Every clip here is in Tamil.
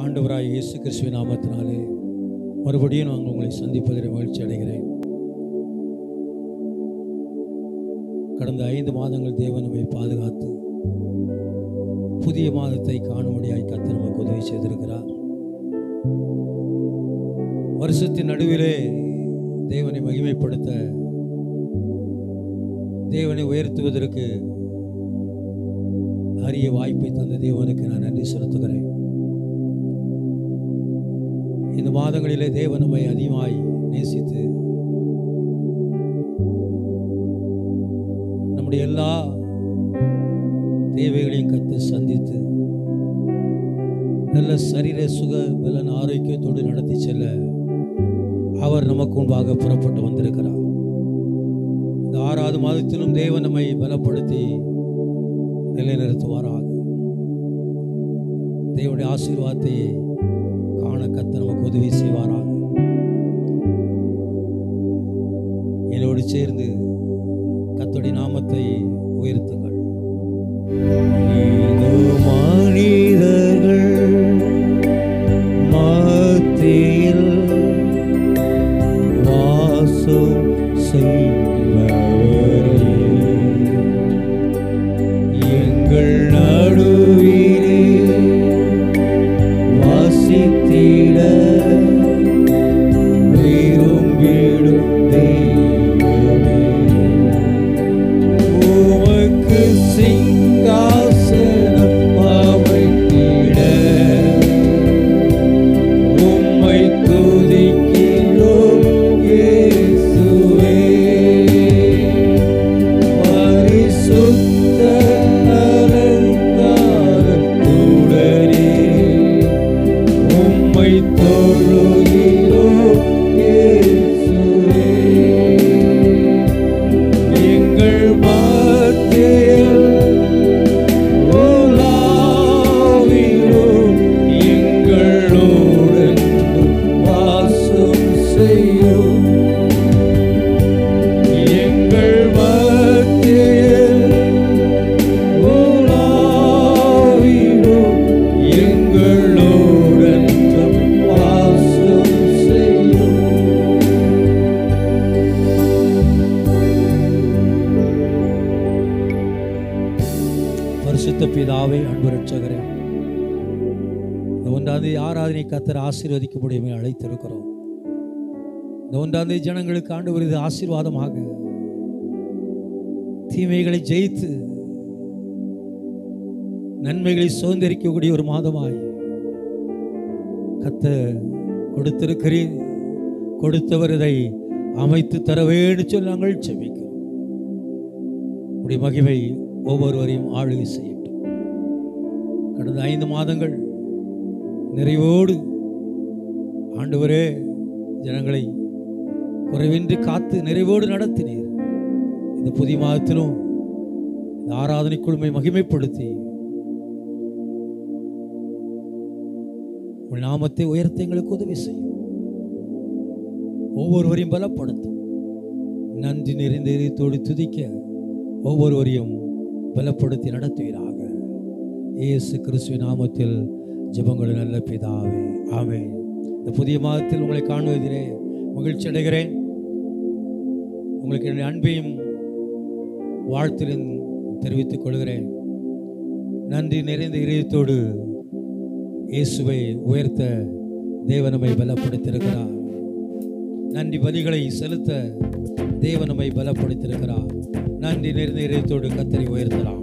ஆண்டவராய் இயேசு கிறிஸ்துவின் நாமத்தினாலே மறுபடியும் நான் உங்களை சந்திப்பதில் மகிழ்ச்சி அடைகிறேன். கடந்த ஐந்து மாதங்கள் தேவன் நம்மை பாதுகாத்து புதிய மாதத்தை காணும்படியாய் கத்த நமக்கு உதவி செய்திருக்கிறார். வருஷத்தின் நடுவிலே தேவனை மகிமைப்படுத்த தேவனை உயர்த்துவதற்கு அரிய வாய்ப்பை தந்த தேவனுக்கு நான் நன்றி செலுத்துகிறேன். இந்த மாதங்களிலே தேவன் நம்மை அதிகமாய் நேசித்து நம்முடைய எல்லா தேவைகளையும் கத்து சந்தித்து நல்ல சரீர சுக பலன் ஆரோக்கியத்தோடு நடத்தி செல்ல அவர் நமக்கு முன்பாக புறப்பட்டு வந்திருக்கிறார். இந்த ஆறாவது மாதத்திலும் தேவன் நம்மை பலப்படுத்தி நிலைநிறுத்துவாராக. தேவனுடைய ஆசீர்வாதத்தை கத்த நமக்கு உதவி செய்வாராக. என்னோடு சேர்ந்து ஆராதனை ஆசீர்வதிக்க முடியுமே அழைத்திருக்கிறோம். இந்த ஒன்றாம் தேதி ஜனங்களுக்கு ஆண்டு வருது ஆசீர்வாதமாக தீமைகளை ஜெயித்து நன்மைகளை சுதந்திரிக்கக்கூடிய ஒரு மாதமாய் கத்த கொடுத்திருக்கிறீர். கொடுத்தவர் இதை அமைத்து தர வேண்டும் சொல்லி நாங்கள் செபிக்கிறோம் உடைய மகிமை ஒவ்வொருவரையும் ஆளுகை செய்யட்டும். கடந்த ஐந்து மாதங்கள் நிறைவோடு ஆண்டவரே ஜனங்களை குறைவின்றி காத்து நிறைவோடு நடத்தினீர். இந்த புதிய மாதத்திலும் இந்த ஆராதனை குழுமை மகிமைப்படுத்தி உங்கள் நாமத்தை உயர்த்த எங்களுக்கு உதவி செய்யும். ஒவ்வொருவரையும் பலப்படுத்தும். நன்றி நிறைந்த இதயத்தோடு துதிக்க ஒவ்வொருவரையும் பலப்படுத்தி நடத்துவீராக. இயேசு கிறிஸ்துவ நாமத்தில் ஜெபங்கள் நல்ல பிதாவே ஆமென். இந்த புதிய மாதத்தில் உங்களை காணுவதிலே மகிழ்ச்சி அடைகிறேன். உங்களுக்கு என்னுடைய அன்பையும் வாழ்த்திலும் தெரிவித்துக் கொள்கிறேன். நன்றி நிறைந்த இதயத்தோடு இயேசுவை உயர்த்த தேவனமை பலப்படுத்தியிருக்கிறார். நன்றி பலிகளை செலுத்த தேவனமை பலப்படுத்தியிருக்கிறார். நன்றி நிறைந்த இதயத்தோடு கத்தரை உயர்த்தலாம்.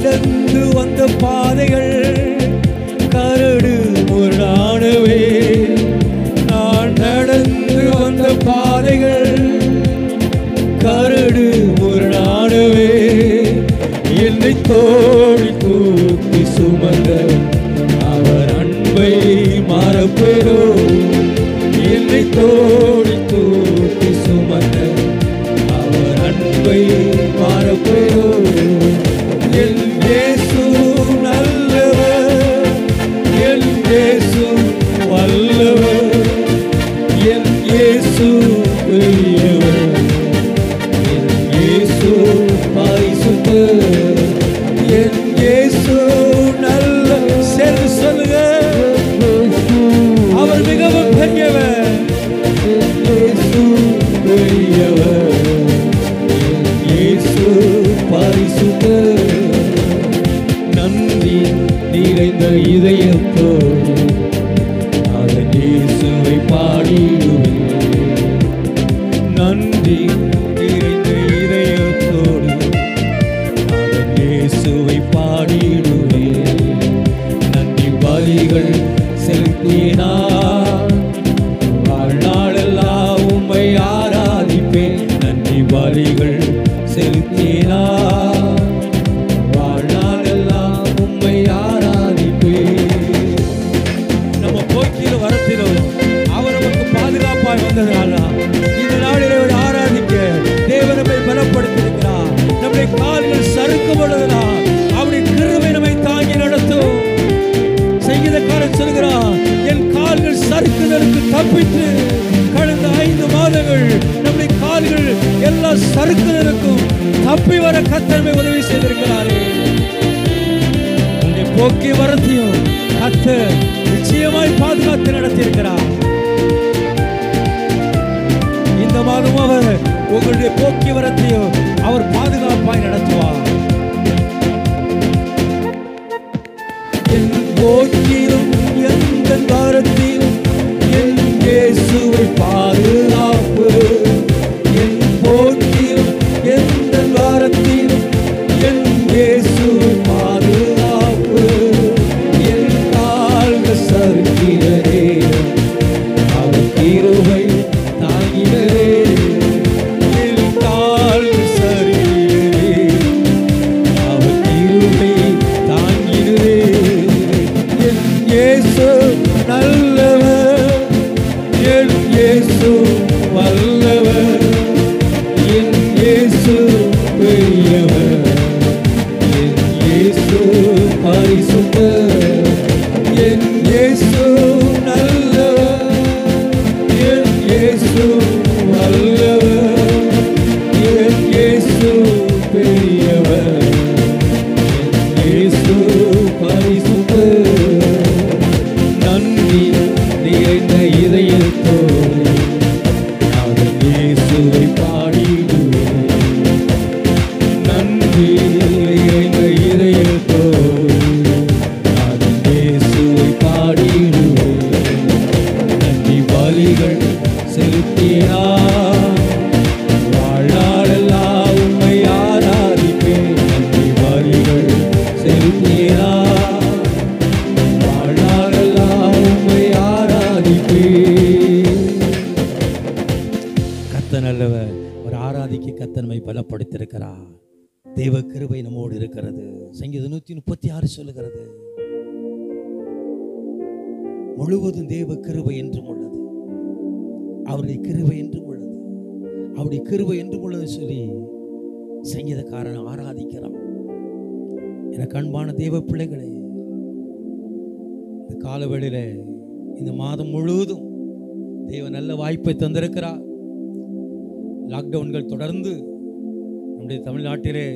கடந்து வந்த பாதைகள் கரடு முரடானவே நான் நடந்து வந்த பாதைகள் கரடு முரடானவே என்னை தோ கத்தன்மை உதவி செய்திருக்கிறாரே. உங்களுடைய போக்கி வரத்தையும் கத்து நிச்சயமாய் பாதுகாத்து நடத்தியிருக்கிறார். இந்த மாதம் அவர் உங்களுடைய போக்கி வரத்தையும் அவர் பாதுகாப்பாய் நடத்துவார். என் போக்கி லாக்டவுன்கள் தொடர்ந்து நம்முடைய தமிழ்நாட்டிலே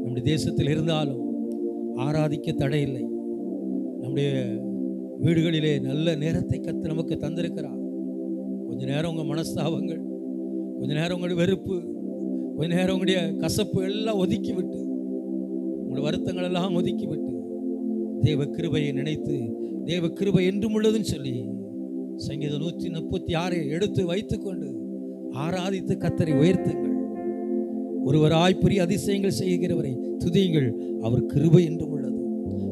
நம்முடைய தேசத்தில் இருந்தாலும் ஆராதிக்க தடை இல்லை. நம்முடைய வீடுகளிலே நல்ல நேரத்தை கத்து நமக்கு தந்திருக்கிறார். கொஞ்ச நேரம் உங்கள் மனஸ்தாபங்கள் கொஞ்ச நேரம் உங்களுடைய வெறுப்பு கொஞ்ச நேரம் உங்களுடைய கசப்பு எல்லாம் ஒதுக்கி விட்டு உங்களுடைய வருத்தங்கள் எல்லாம் ஒதுக்கி விட்டு தேவ கிருபையை நினைத்து தேவ கிருபை என்றும் உள்ளதுன்னு சொல்லி சங்கீதம் நூற்றி முப்பத்தி ஆறை எடுத்து வைத்துக்கொண்டு ஆராதித்து கத்தரை உயர்த்துங்கள். ஒருவராய் பெரிய அதிசயங்கள் செய்கிறவரை துதியுங்கள். அவர் கிருபை என்றும் உள்ளது.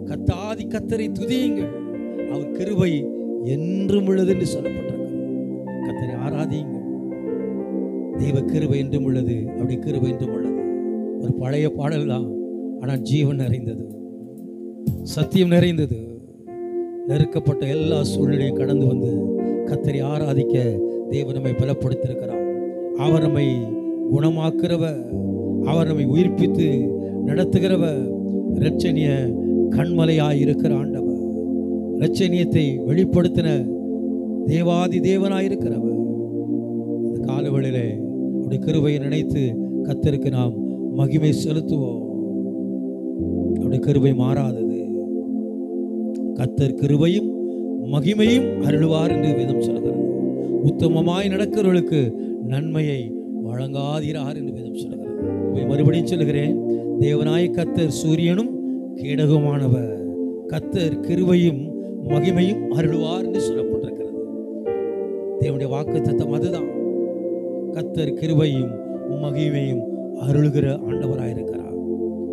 கத்தாதி கத்தரை துதியுங்கள். அவர் கிருபை என்றும் உள்ளது என்று சொல்லப்பட்டிருக்கிறது. கத்தரை ஆராதியுங்கள். தெய்வ கிருபை என்றும் உள்ளது. அப்படி கிருபை என்றும் உள்ளது. ஒரு பழைய பாடல் தான். ஆனால் ஜீவன் நிறைந்தது. சத்தியம் நிறைந்தது. நெருக்கப்பட்ட எல்லா சூழ்நிலையும் கடந்து வந்து கத்தரை ஆராதிக்க தேவன் நம்மை பலப்படுத்தியிருக்கிறார். அவர் நம்மை குணமாக்குறவ அவர் நம்மை உயிர்ப்பித்து நடத்துகிறவ இரட்சணிய கண்மலையாய் இருக்கிற ஆண்டவர். இரட்சணியத்தை வெளிப்படுத்தின தேவாதி தேவனாயிருக்கிறவ இருக்கிறவர். இந்த காலவெளியிலே அவருடைய கிருவையை நினைத்து கத்தருக்கு நாம் மகிமை செலுத்துவோம். அவருடைய கருவை மாறாதது. கத்தர் கிருவையும் மகிமையும் அருள்வார் என்று வேதம் சொல்கிறது. உத்தமமாய் நடக்கிறவர்களுக்கு நன்மையை வழங்காதீரார் என்று வேதம் சொல்லுகிறார் மறுபடியும் சொல்லுகிறேன் தேவனாய் கத்தர் சூரியனும் கேடகமானவர். கத்தர் கிருவையும் மகிமையும் அருள்வார் என்று சொல்லப்பட்டிருக்கிறது. தேவனுடைய வாக்கு தத்தம் அதுதான். கத்தர் கிருபையும் மகிமையும் அருள்கிற ஆண்டவராயிருக்கிறார்.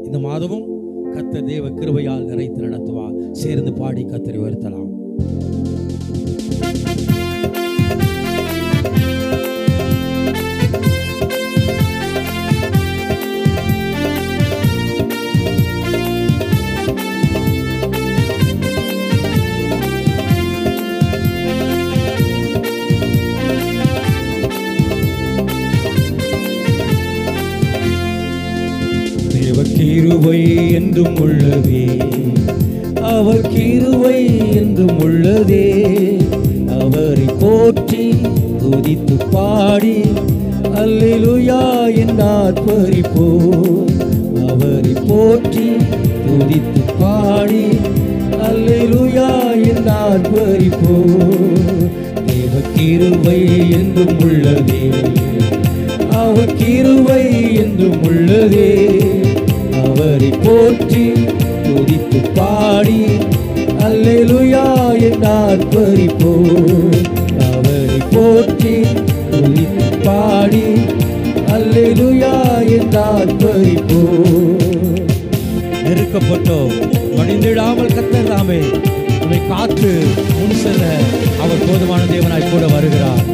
இந்த மாதமும் கத்தர் தேவ கிருபையால் நிறைத்து நடத்துவார். சேர்ந்து பாடி கத்தரை உயர்த்தலாம். கிருவை என்றும் உள்ளதே. அவர் கிருவை என்றும் உள்ளதே. அவரை போற்றி துதித்து பாடி அல்லேலூயா என்றார் பறிப்போ அவரை போற்றி துதித்து பாடி அல்லேலூயா என்றார் பறிப்போ தேவ கிருவை என்றும் உள்ளதே. அவர் கிருவை என்றும் உள்ளதே. அவரை போற்றி துதித்து பாடி அல்லேலுயா என்றார் பறிப்போ அவரை போற்றி துதித்து பாடி அல்லேலுயா என்றார் பறிப்போ நெருக்கப்பட்டோம். மடிந்திடாமல் கத்தர் தாமே. நம்மை காத்து முன் செல்ல அவர் போதுமான தேவனாய் கூட வருகிறார்.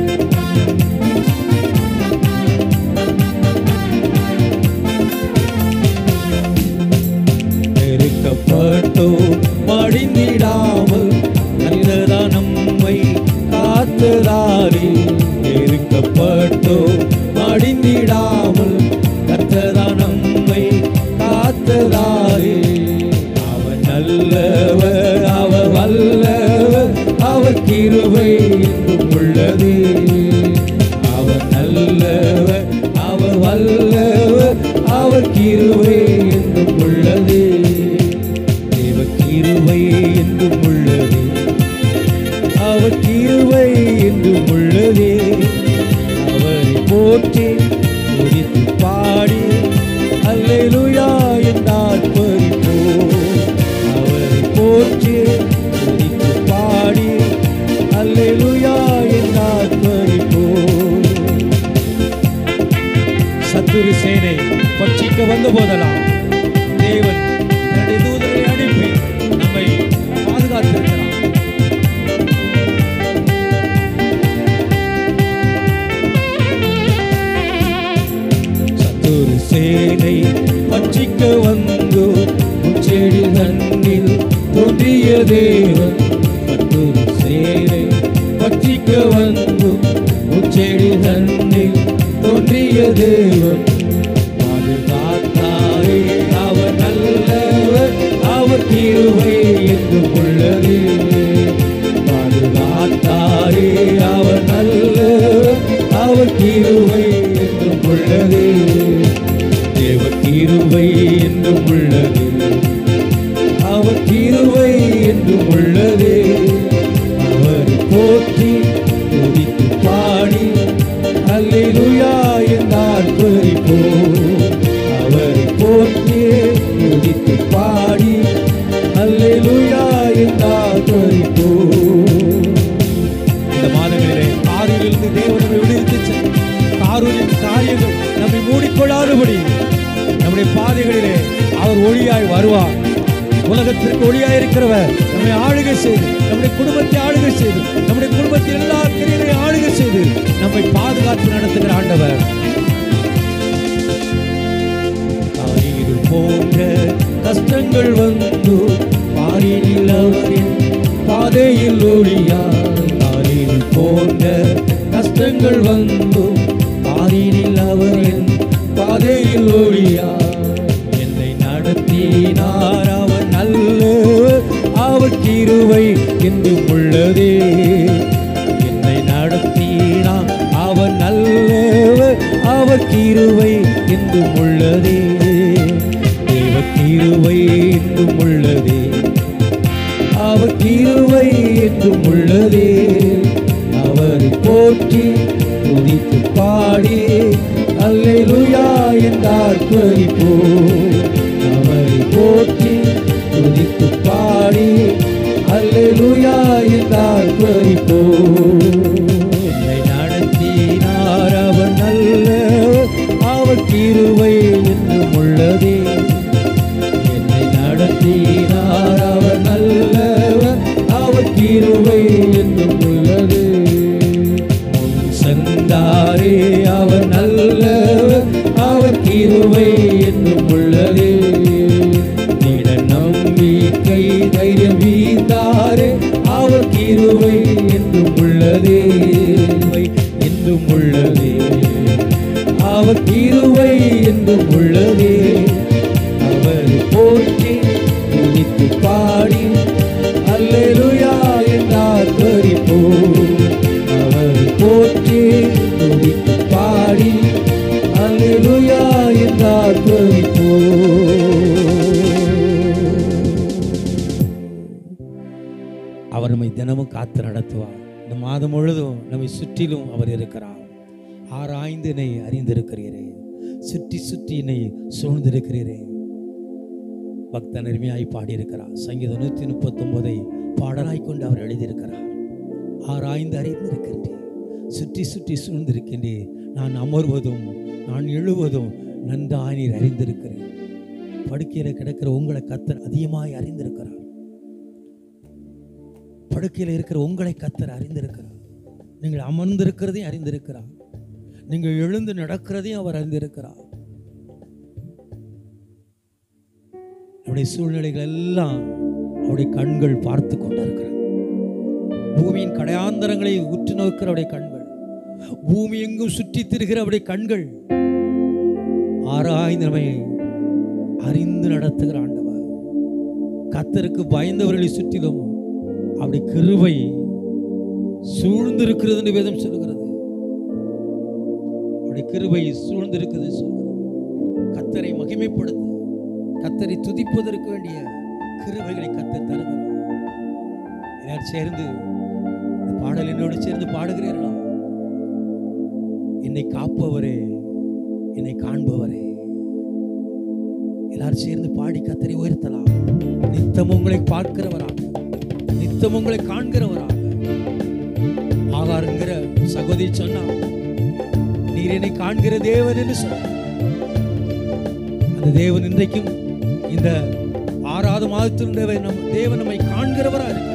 மட்டும் மடிந்திடாமல் நல்லதா நம்மை காத்ததாரி நெருக்கப்பட்டோ மடிந்திடாமல் கத்ததா நம்மை காத்ததாரி அவர் நல்லவர் அவர் வல்லவர் அவர் கிருவை என்றும் உள்ளதே. தேவன் சத்துரு சேனை பட்சிக்க வந்தோ முச்செடி தன்னில் தோன்றிய தேவன். பாதுகாத்தாரே அவர் நல்லவர் அவர் கிருபை என்று உள்ளதே பாதுகாத்தாரே அவர் நல்லவர் அவர் குடும்பத்தை ஆளுகை செய்து நம்முடைய குடும்பத்தில் எல்லா கிரியைகளையும் ஆளுகை செய்து நம்மை பாதுகாத்து நடத்துகிற ஆண்டவர். காரில் போன்ற கஷ்டங்கள் வந்து பாரியில் அவரின் பாதையில் ஒளியார் காரில் போன்ற கஷ்டங்கள் வந்து பாரியில் அவரின் பாதையில் ஒளியார் என்னை நடத்தினார் அவர் நல்ல அவர் கிருவை என்றும் உள்ளதே. என்னை நடத்தினார் அவர் நல்லவர் அவர் கிருவை என்றும் உள்ளதே. தேவ கிருவை என்றும் உள்ளதே. அவர் கிருவை என்றும் உள்ளதே. அவரை போற்றி துதித்து பாடி அல்லேலூயா என்றார் பறிப்போ அவரை போற்றி அல்லேலூயா என்றார் பறிப்போ சுற்றிலும் அவர் இருக்கிறார். ஆராய்ந்து என்னை அறிந்திருக்கிறீரே. சுற்றி சுற்றி என்னை சூழ்ந்திருக்கிறீரே. பக்தன் அருமையாய் பாடியிருக்கிறார். சங்கீதம் நூற்றி முப்பத்தொன்பதை பாடலாய் கொண்டு அவர் எழுதியிருக்கிறார். ஆராய்ந்து அறிந்திருக்கின்றேன். சுற்றி சுற்றி சூழ்ந்திருக்கின்றேன். நான் அமர்வதும் நான் எழுவதும் நன்றாய் நீர் அறிந்திருக்கிறேன். படுக்கையில் கிடக்கிற உங்களை கத்தர் அதிகமாய் அறிந்திருக்கிறார். படுக்கையில் இருக்கிற உங்களை கத்தர் அறிந்திருக்கிறார். நீங்கள் அமர்ந்திருக்கிறதையும் அறிந்திருக்கிறார். நீங்கள் எழுந்து நடக்கிறதையும் அவர் அறிந்திருக்கிறார். அவருடைய சூழ்நிலைகள் எல்லாம் அவருடைய கண்கள் பார்த்து கொண்டிருக்கிறார் பூமியின் கடையாந்தரங்களை உற்று நோக்கிற அவருடைய கண்கள் பூமி எங்கும் சுற்றி திருகிற அவருடைய கண்கள் ஆராய்ந்து நம்மை அறிந்து நடத்துகிற ஆண்டவர். கத்தருக்கு பயந்தவர்களை சுற்றிலும் அப்படி கிருவை சூழ்ந்திருக்கிறதுன்னு வேதம் சொல்லுகிறது. அவருடைய கிருபை சூழ்ந்திருக்குது சொல்கிறது கத்தரை மகிமைப்படுத்து கத்தரை துதிப்பதற்கு வேண்டிய கிருபைகளை கத்தர் தருகிறார். எல்லாரும் சேர்ந்து என்னோடு சேர்ந்து பாடுகிறீர்களா? என்னை காப்பவரே என்னை காண்பவரே. எல்லாரும் சேர்ந்து பாடி கத்தரை உயர்த்தலாம். நித்தம் உங்களை பார்க்கிறவராக நித்தம் உங்களை காண்கிறவராக. ஆகாருங்கிற சகோதரி சொன்னா நீர் என்னை காண்கிற தேவன் என்று சொன்ன அந்த தேவன் இன்றைக்கும் இந்த ஆறாவது மாதத்தில் தேவன் நம் தேவன் நம்மை காண்கிறவராக இருக்கிறார்.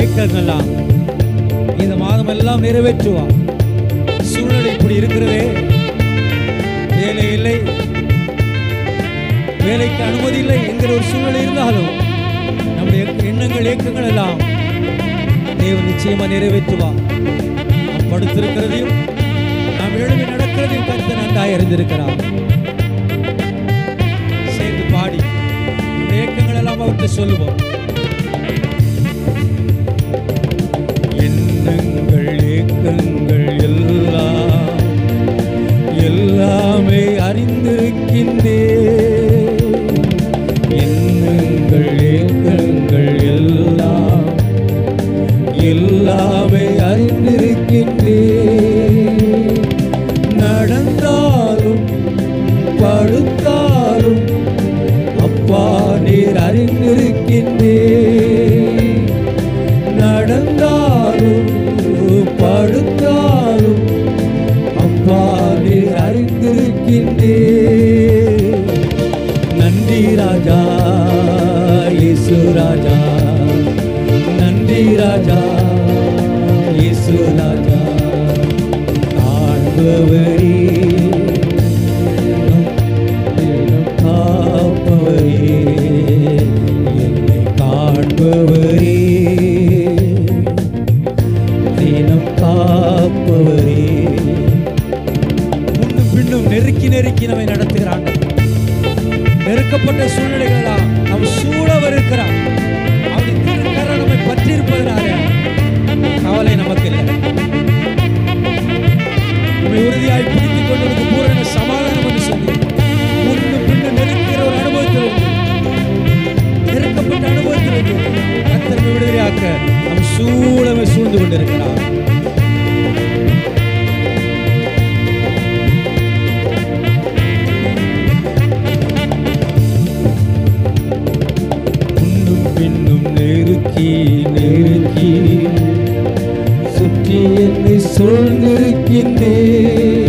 ஏக்கங்கள்லாம் இந்த மாதம் எல்லாம் நிறைவேற்றுவார். சூழ்நிலை இப்படி இருக்கிறதே. வேலை இல்லை. வேலைக்கு அனுமதி இல்லை என்கிற ஒரு சூழ்நிலை இருந்தாலும் நம்முடைய எண்ணங்கள் இயக்கங்கள் எல்லாம் தேவன் நிச்சயமா நிறைவேற்றுவார். நாம் படுத்திருக்கிறதையும் நாம் எழுதி நடக்கிறதையும் கருத்து நன்றாக அறிந்திருக்கிறார். சேர்ந்து பாடி இயக்கங்கள் எல்லாம் அவர்கிட்ட சொல்லுவோம். எல்லாமே அறிந்திருக்கின்றே நெருக்கப்பட்ட சூழ்நிலைகளெல்லாம் சூழவர் இருக்கிறார் அவருடைய திருக்கரம் நம்மை பற்றி இருப்பதனால கவலை நமக்கு இல்லை. நம்மை உறுதியாய் பிடித்துக் பூரண சமாதானம் என்று சொல்லி நெருக்கிற ஒரு அனுபவத்தில் நெருக்கப்பட்ட அனுபவத்தில் விடுதலையாக்க நம் சூழ்ந்து கொண்டிருக்கிறார். என்னை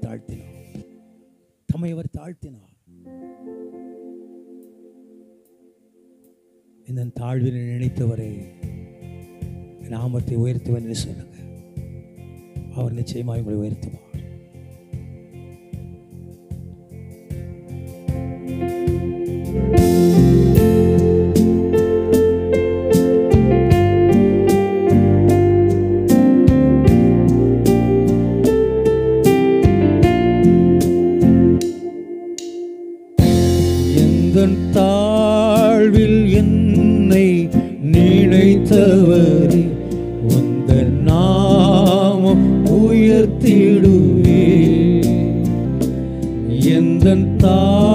தாழ்த்தினார். தம்மை அவர் தாழ்த்தினார். இந்த தாழ்வினை நினைத்தவரை நாமத்தை உயர்த்துவேன் என்று சொல்லுங்க. அவர் நிச்சயமாக உங்களை உயர்த்துவார். 到。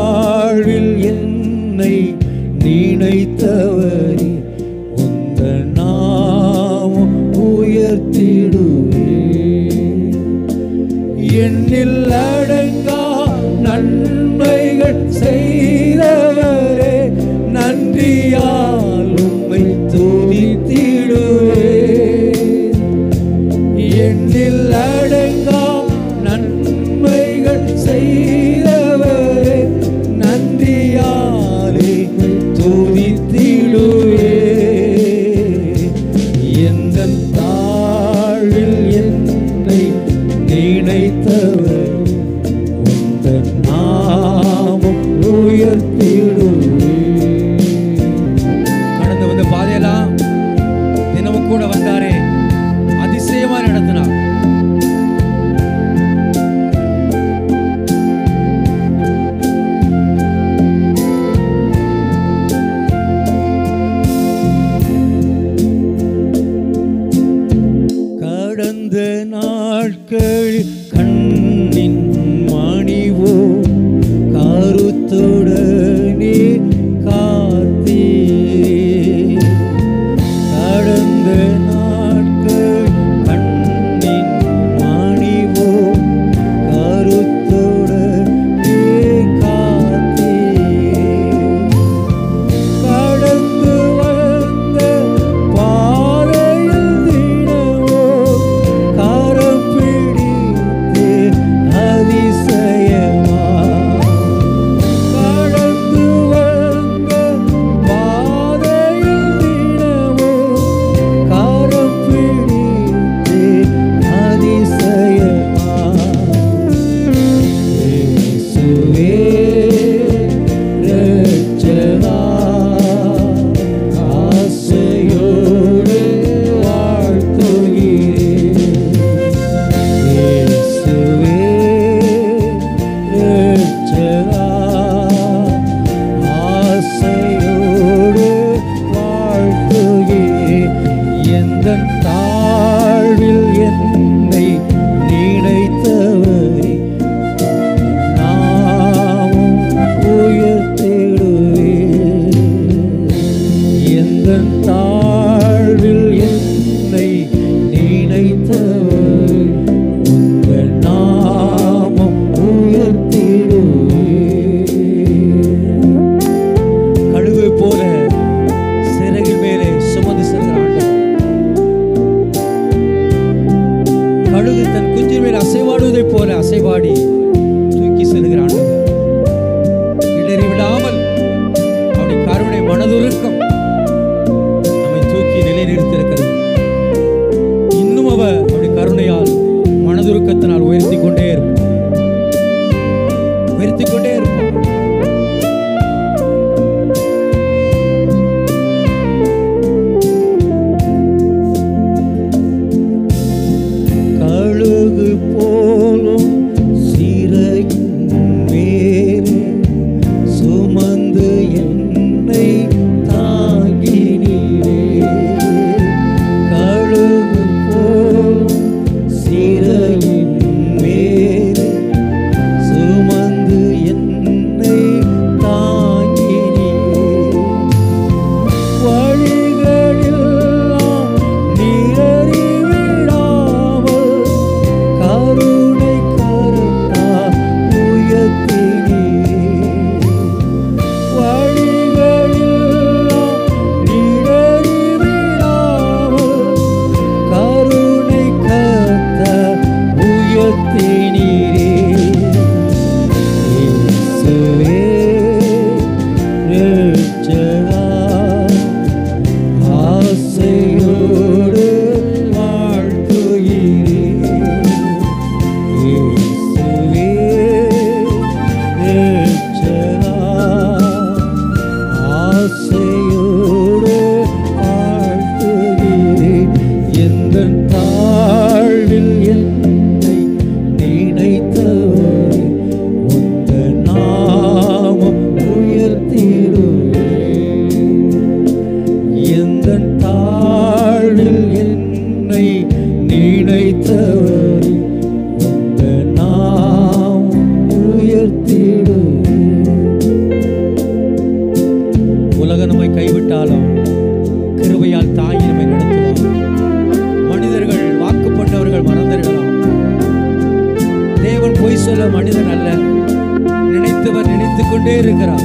நினைத்தவர் நினைத்துக் கொண்டே இருக்கிறார்.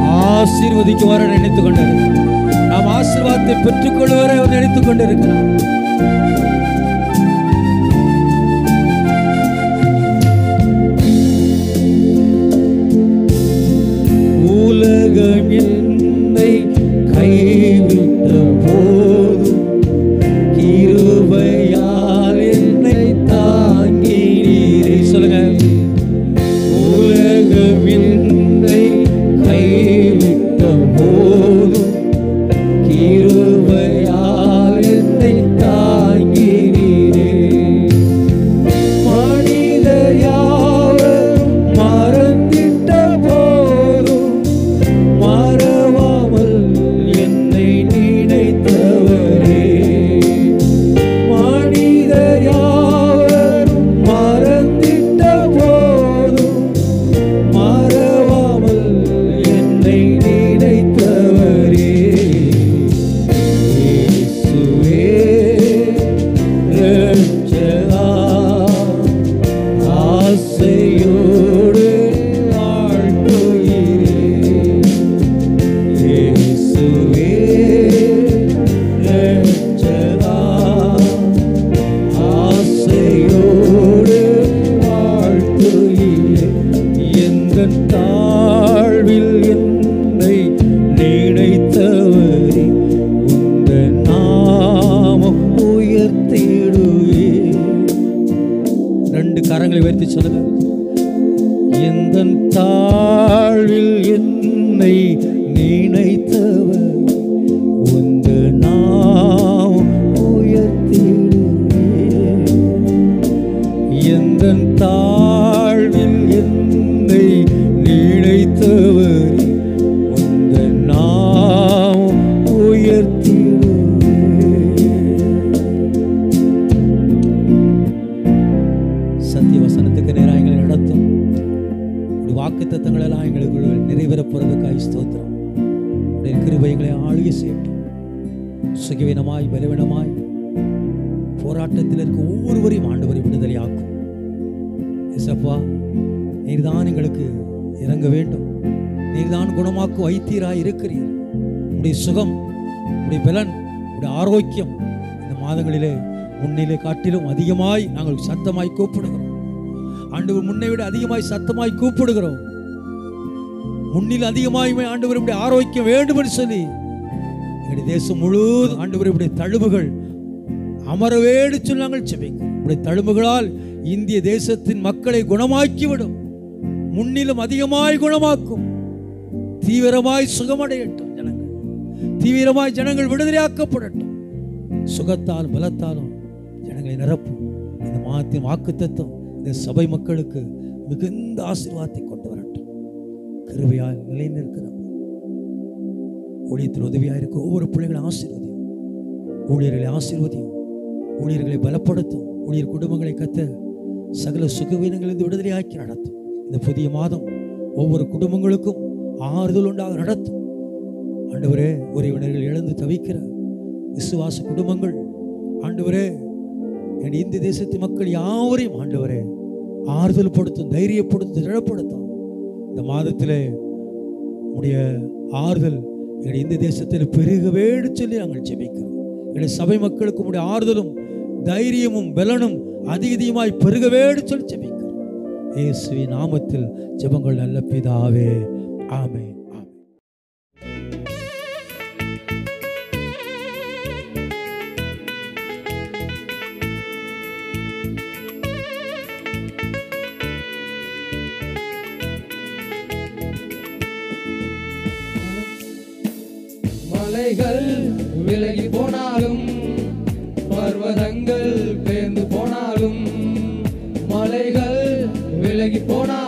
ஆசீர்வதிக்குமாறு நினைத்துக் கொண்டிருக்கிறார் நாம் ஆசீர்வாதத்தை பெற்றுக்கொள்வரை அவர் நினைத்துக் கொண்டிருக்கிறார். வாக்கு தத்தங்கள் எல்லாம் எங்களுக்குள்ள நிறைவேற போறதுக்காய் ஸ்தோத்திரம். உடைய எங்களை ஆளுகை செய்யட்டும். சுகவீனமாய் பலவீனமாய் போராட்டத்தில் இருக்க ஒவ்வொருவரையும் ஆண்டவரை விடுதலையாக்கும். இசப்பா நீர்தான் எங்களுக்கு இறங்க வேண்டும். நீர்தான் குணமாக்கும் வைத்தியராய் இருக்கிறீர். உடைய சுகம் உடைய பலன் உடைய ஆரோக்கியம் இந்த மாதங்களிலே முன்னிலை காட்டிலும் அதிகமாய் நாங்கள் சத்தமாய் கூப்பிடுகிறோம். ஆண்டவர் முன்னை விட அதிகமாய் சத்தமாய் கூப்பிடுகிறோம். முன்னில் அதிகமாய் ஆண்டவர் இப்படி ஆரோக்கியம் வேண்டும் என்று சொல்லி எங்களுடைய தேசம் முழுவதும் ஆண்டவர் இப்படி தழுவுகள் அமரவேடு சொல்லி நாங்கள் செபிக்கிறோம் இப்படி தழும்புகளால் இந்திய தேசத்தின் மக்களை குணமாக்கிவிடும். முன்னிலும் அதிகமாய் குணமாக்கும். தீவிரமாய் சுகமடையட்டும் ஜனங்கள். தீவிரமாய் ஜனங்கள் விடுதலையாக்கப்படட்டும். சுகத்தால் பலத்தாலும் ஜனங்களை நிரப்பும். இந்த மாத்தின் வாக்கு தத்துவம் இந்த சபை மக்களுக்கு மிகுந்த ஆசீர்வாதத்தை கொண்டு வரட்டும். கிருபையால் நிலை நிற்கிறோம் ஊழியத்தில் உதவியாக இருக்க ஒவ்வொரு பிள்ளைகளும் ஆசீர்வதியும் ஊழியர்களை ஆசீர்வதியும் ஊழியர்களை பலப்படுத்தும் ஊழியர் குடும்பங்களை கத்த சகல சுகவீனங்களிலிருந்து விடுதலையாக்கி நடத்தும். இந்த புதிய மாதம் ஒவ்வொரு குடும்பங்களுக்கும் ஆறுதல் உண்டாக நடத்தும். ஆண்டவரே உறவினர்கள் இழந்து தவிக்கிற விசுவாச குடும்பங்கள் ஆண்டவரே என் இந்திய தேசத்து மக்கள் யாவரையும் ஆண்டவரே ஆறுதல் படுத்தும் தைரியப்படுத்தும் திடப்படுத்தும். இந்த மாதத்திலே உடைய ஆறுதல் எங்களுடைய இந்த தேசத்தில் பெருகவேடு சொல்லி நாங்கள் ஜெபிக்கிறோம். எங்களுடைய சபை மக்களுக்கு உடைய ஆறுதலும் தைரியமும் பலனும் அதிக அதிகமாய் பெருகவேடு சொல்லி ஜெபிக்கிறோம். இயேசுவி நாமத்தில் ஜெபங்கள் நல்ல பிதாவே. ஆமே மலைகள் விலகி போனாலும் பர்வதங்கள் பேர்ந்து போனாலும் மலைகள் விலகி போனாலும்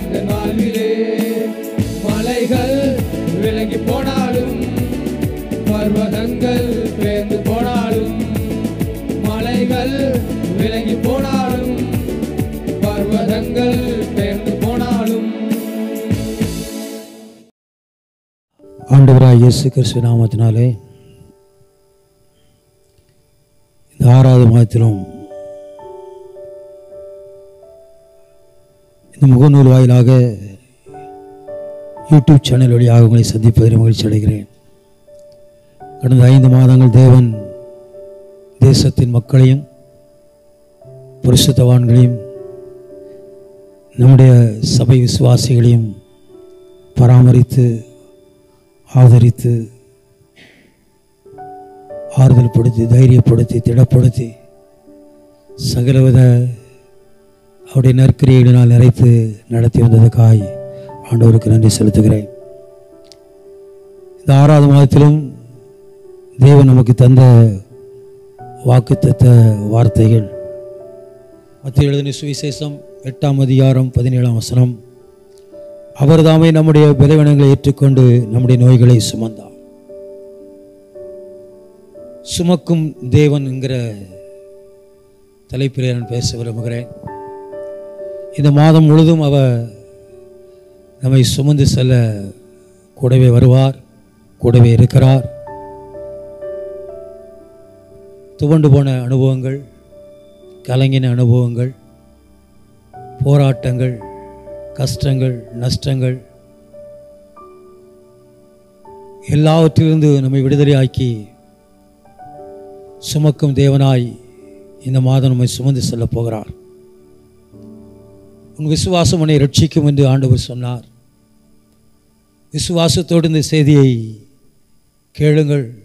இந்த நாளிலே மலைகள் விலகி போனாலும் பர்வதங்கள் பேர்ந்து போனாலும் மலைகள் விலகி போனாலும் பர்வதங்கள் பேர்ந்து போனாலும். ஆண்டவராய் இயேசு கிறிஸ்து நாமத்தினாலே இந்த ஆறாவது மாதத்திலும் இந்த முகநூல் வாயிலாக யூடியூப் சேனல் வழியாக உங்களை சந்திப்பதில் மகிழ்ச்சி அடைகிறேன். கடந்த ஐந்து மாதங்கள் தேவன் தேசத்தின் மக்களையும் பரிசுத்தவான்களையும் நம்முடைய சபை விசுவாசிகளையும் பராமரித்து ஆதரித்து ஆறுதல் படுத்தி தைரியப்படுத்தி திடப்படுத்தி சகலவித அவருடைய நற்கிரியைகளினால் நிறைத்து நடத்தி வந்ததுக்காய் ஆண்டவருக்கு நன்றி செலுத்துகிறேன். இந்த ஆறாவது மாதத்திலும் தேவன் நமக்கு தந்த வாக்குத்தத்த வார்த்தைகள். மத்திய எழுதின சுவிசேஷம் எட்டாம் அதிகாரம் பதினேழாம் வசனம். அவர் தாமே நம்முடைய பலவீனங்களை ஏற்றுக்கொண்டு நம்முடைய நோய்களை சுமந்தார். சுமக்கும் தேவன் என்கிற தலைப்பிலே நான் பேச விரும்புகிறேன். இந்த மாதம் முழுதும் அவர் நம்மை சுமந்து செல்ல கூடவே வருவார் கூடவே இருக்கிறார். துவண்டு போன அனுபவங்கள் கலங்கின அனுபவங்கள் போராட்டங்கள் கஷ்டங்கள் நஷ்டங்கள் எல்லாவற்றிலிருந்து நம்மை விடுதலையாக்கி சுமக்கும் தேவனாய் இந்த மாதம் நம்மை சுமந்து செல்லப் போகிறார். உன் விசுவாசம் உன்னை ரட்சிக்கும் என்று ஆண்டவர் சொன்னார். விசுவாசத்தோடு இந்த செய்தியை கேளுங்கள்.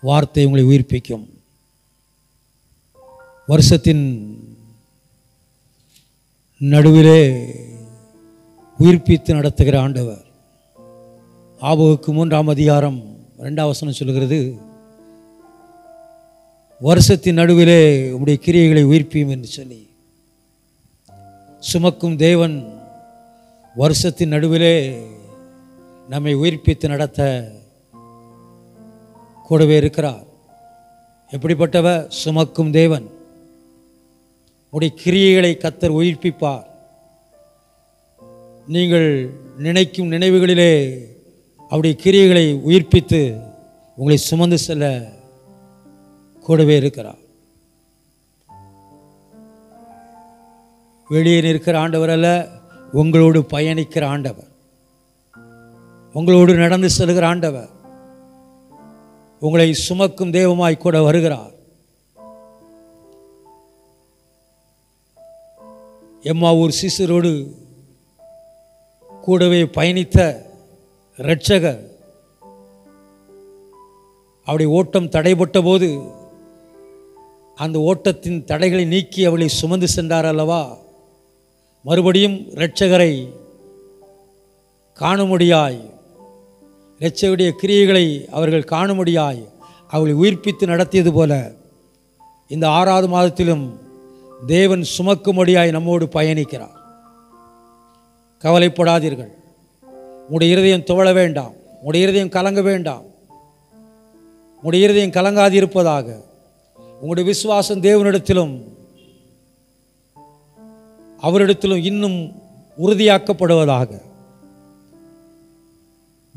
வார்த்தை உங்களை உயிர்ப்பிக்கும். வருஷத்தின் நடுவிலே உயிர்ப்பித்து நடத்துகிற ஆண்டவர். ஆபவுக்கு மூன்றாம் அதிகாரம் ரெண்டாம் வசனம் வருஷத்தின் நடுவிலே உடைய கிரியைகளை உயிர்ப்பியும் என்று சொல்லி. சுமக்கும் தேவன் வருஷத்தின் நடுவிலே நம்மை உயிர்ப்பித்து நடத்த கூடவே இருக்கிறார். எப்படிப்பட்டவ சுமக்கும் தேவன். உடைய கிரியைகளை கத்தர் உயிர்ப்பிப்பார். நீங்கள் நினைக்கும் நினைவுகளிலே அவருடைய கிரியைகளை உயிர்ப்பித்து உங்களை சுமந்து செல்ல கூடவே இருக்கிறார். வெளியே நிற்கிற ஆண்டவர் அல்ல உங்களோடு பயணிக்கிற ஆண்டவர். உங்களோடு நடந்து செல்கிற ஆண்டவர். உங்களை சுமக்கும் தெய்வமாய் கூட வருகிறார். ஊர் சிசுரோடு கூடவே பயணித்த இரட்சகர் அவருடைய ஓட்டம் தடைபட்ட போது அந்த ஓட்டத்தின் தடைகளை நீக்கி அவளை சுமந்து சென்றார் அல்லவா? மறுபடியும் இரட்சகரை காணும்படியாய் இரட்சகருடைய கிரியைகளை அவர்கள் காணும்படியாய் அவர்களை உயிர்ப்பித்து நடத்தியது போல இந்த ஆறாவது மாதத்திலும் தேவன் சுமக்கும்படியாய் நம்மோடு பயணிக்கிறார். கவலைப்படாதீர்கள். உங்களுடைய இருதயம் துவள வேண்டாம். உங்களுடைய இருதயம் கலங்க வேண்டாம். உங்களுடைய இருதயம் கலங்காதிருப்பதாக உங்களுடைய விசுவாசம் தேவனிடத்திலும் அவரிடத்திலும் இன்னும் உறுதியாக்கப்படுவதாக.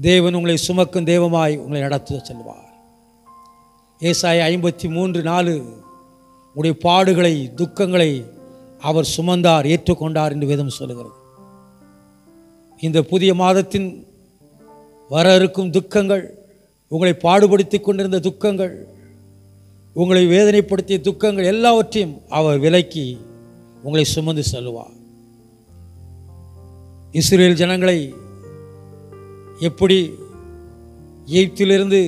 தேவன் உங்களை சுமக்கும் தெய்வமாய் உங்களை நடத்த செல்வார் ஏசாய ஐம்பத்தி மூன்று நாலு உடைய பாடுகளை துக்கங்களை அவர் சுமந்தார் ஏற்றுக்கொண்டார் என்று வேதம் சொல்லுகிறது. இந்த புதிய மாதத்தின் வர இருக்கும் துக்கங்கள் உங்களை பாடுபடுத்தி கொண்டிருந்த துக்கங்கள் உங்களை வேதனைப்படுத்திய துக்கங்கள் எல்லாவற்றையும் அவர் விலக்கி உங்களை சுமந்து செல்வார் இஸ்ரேல் ஜனங்களை எப்படி எய்ப்திலிருந்து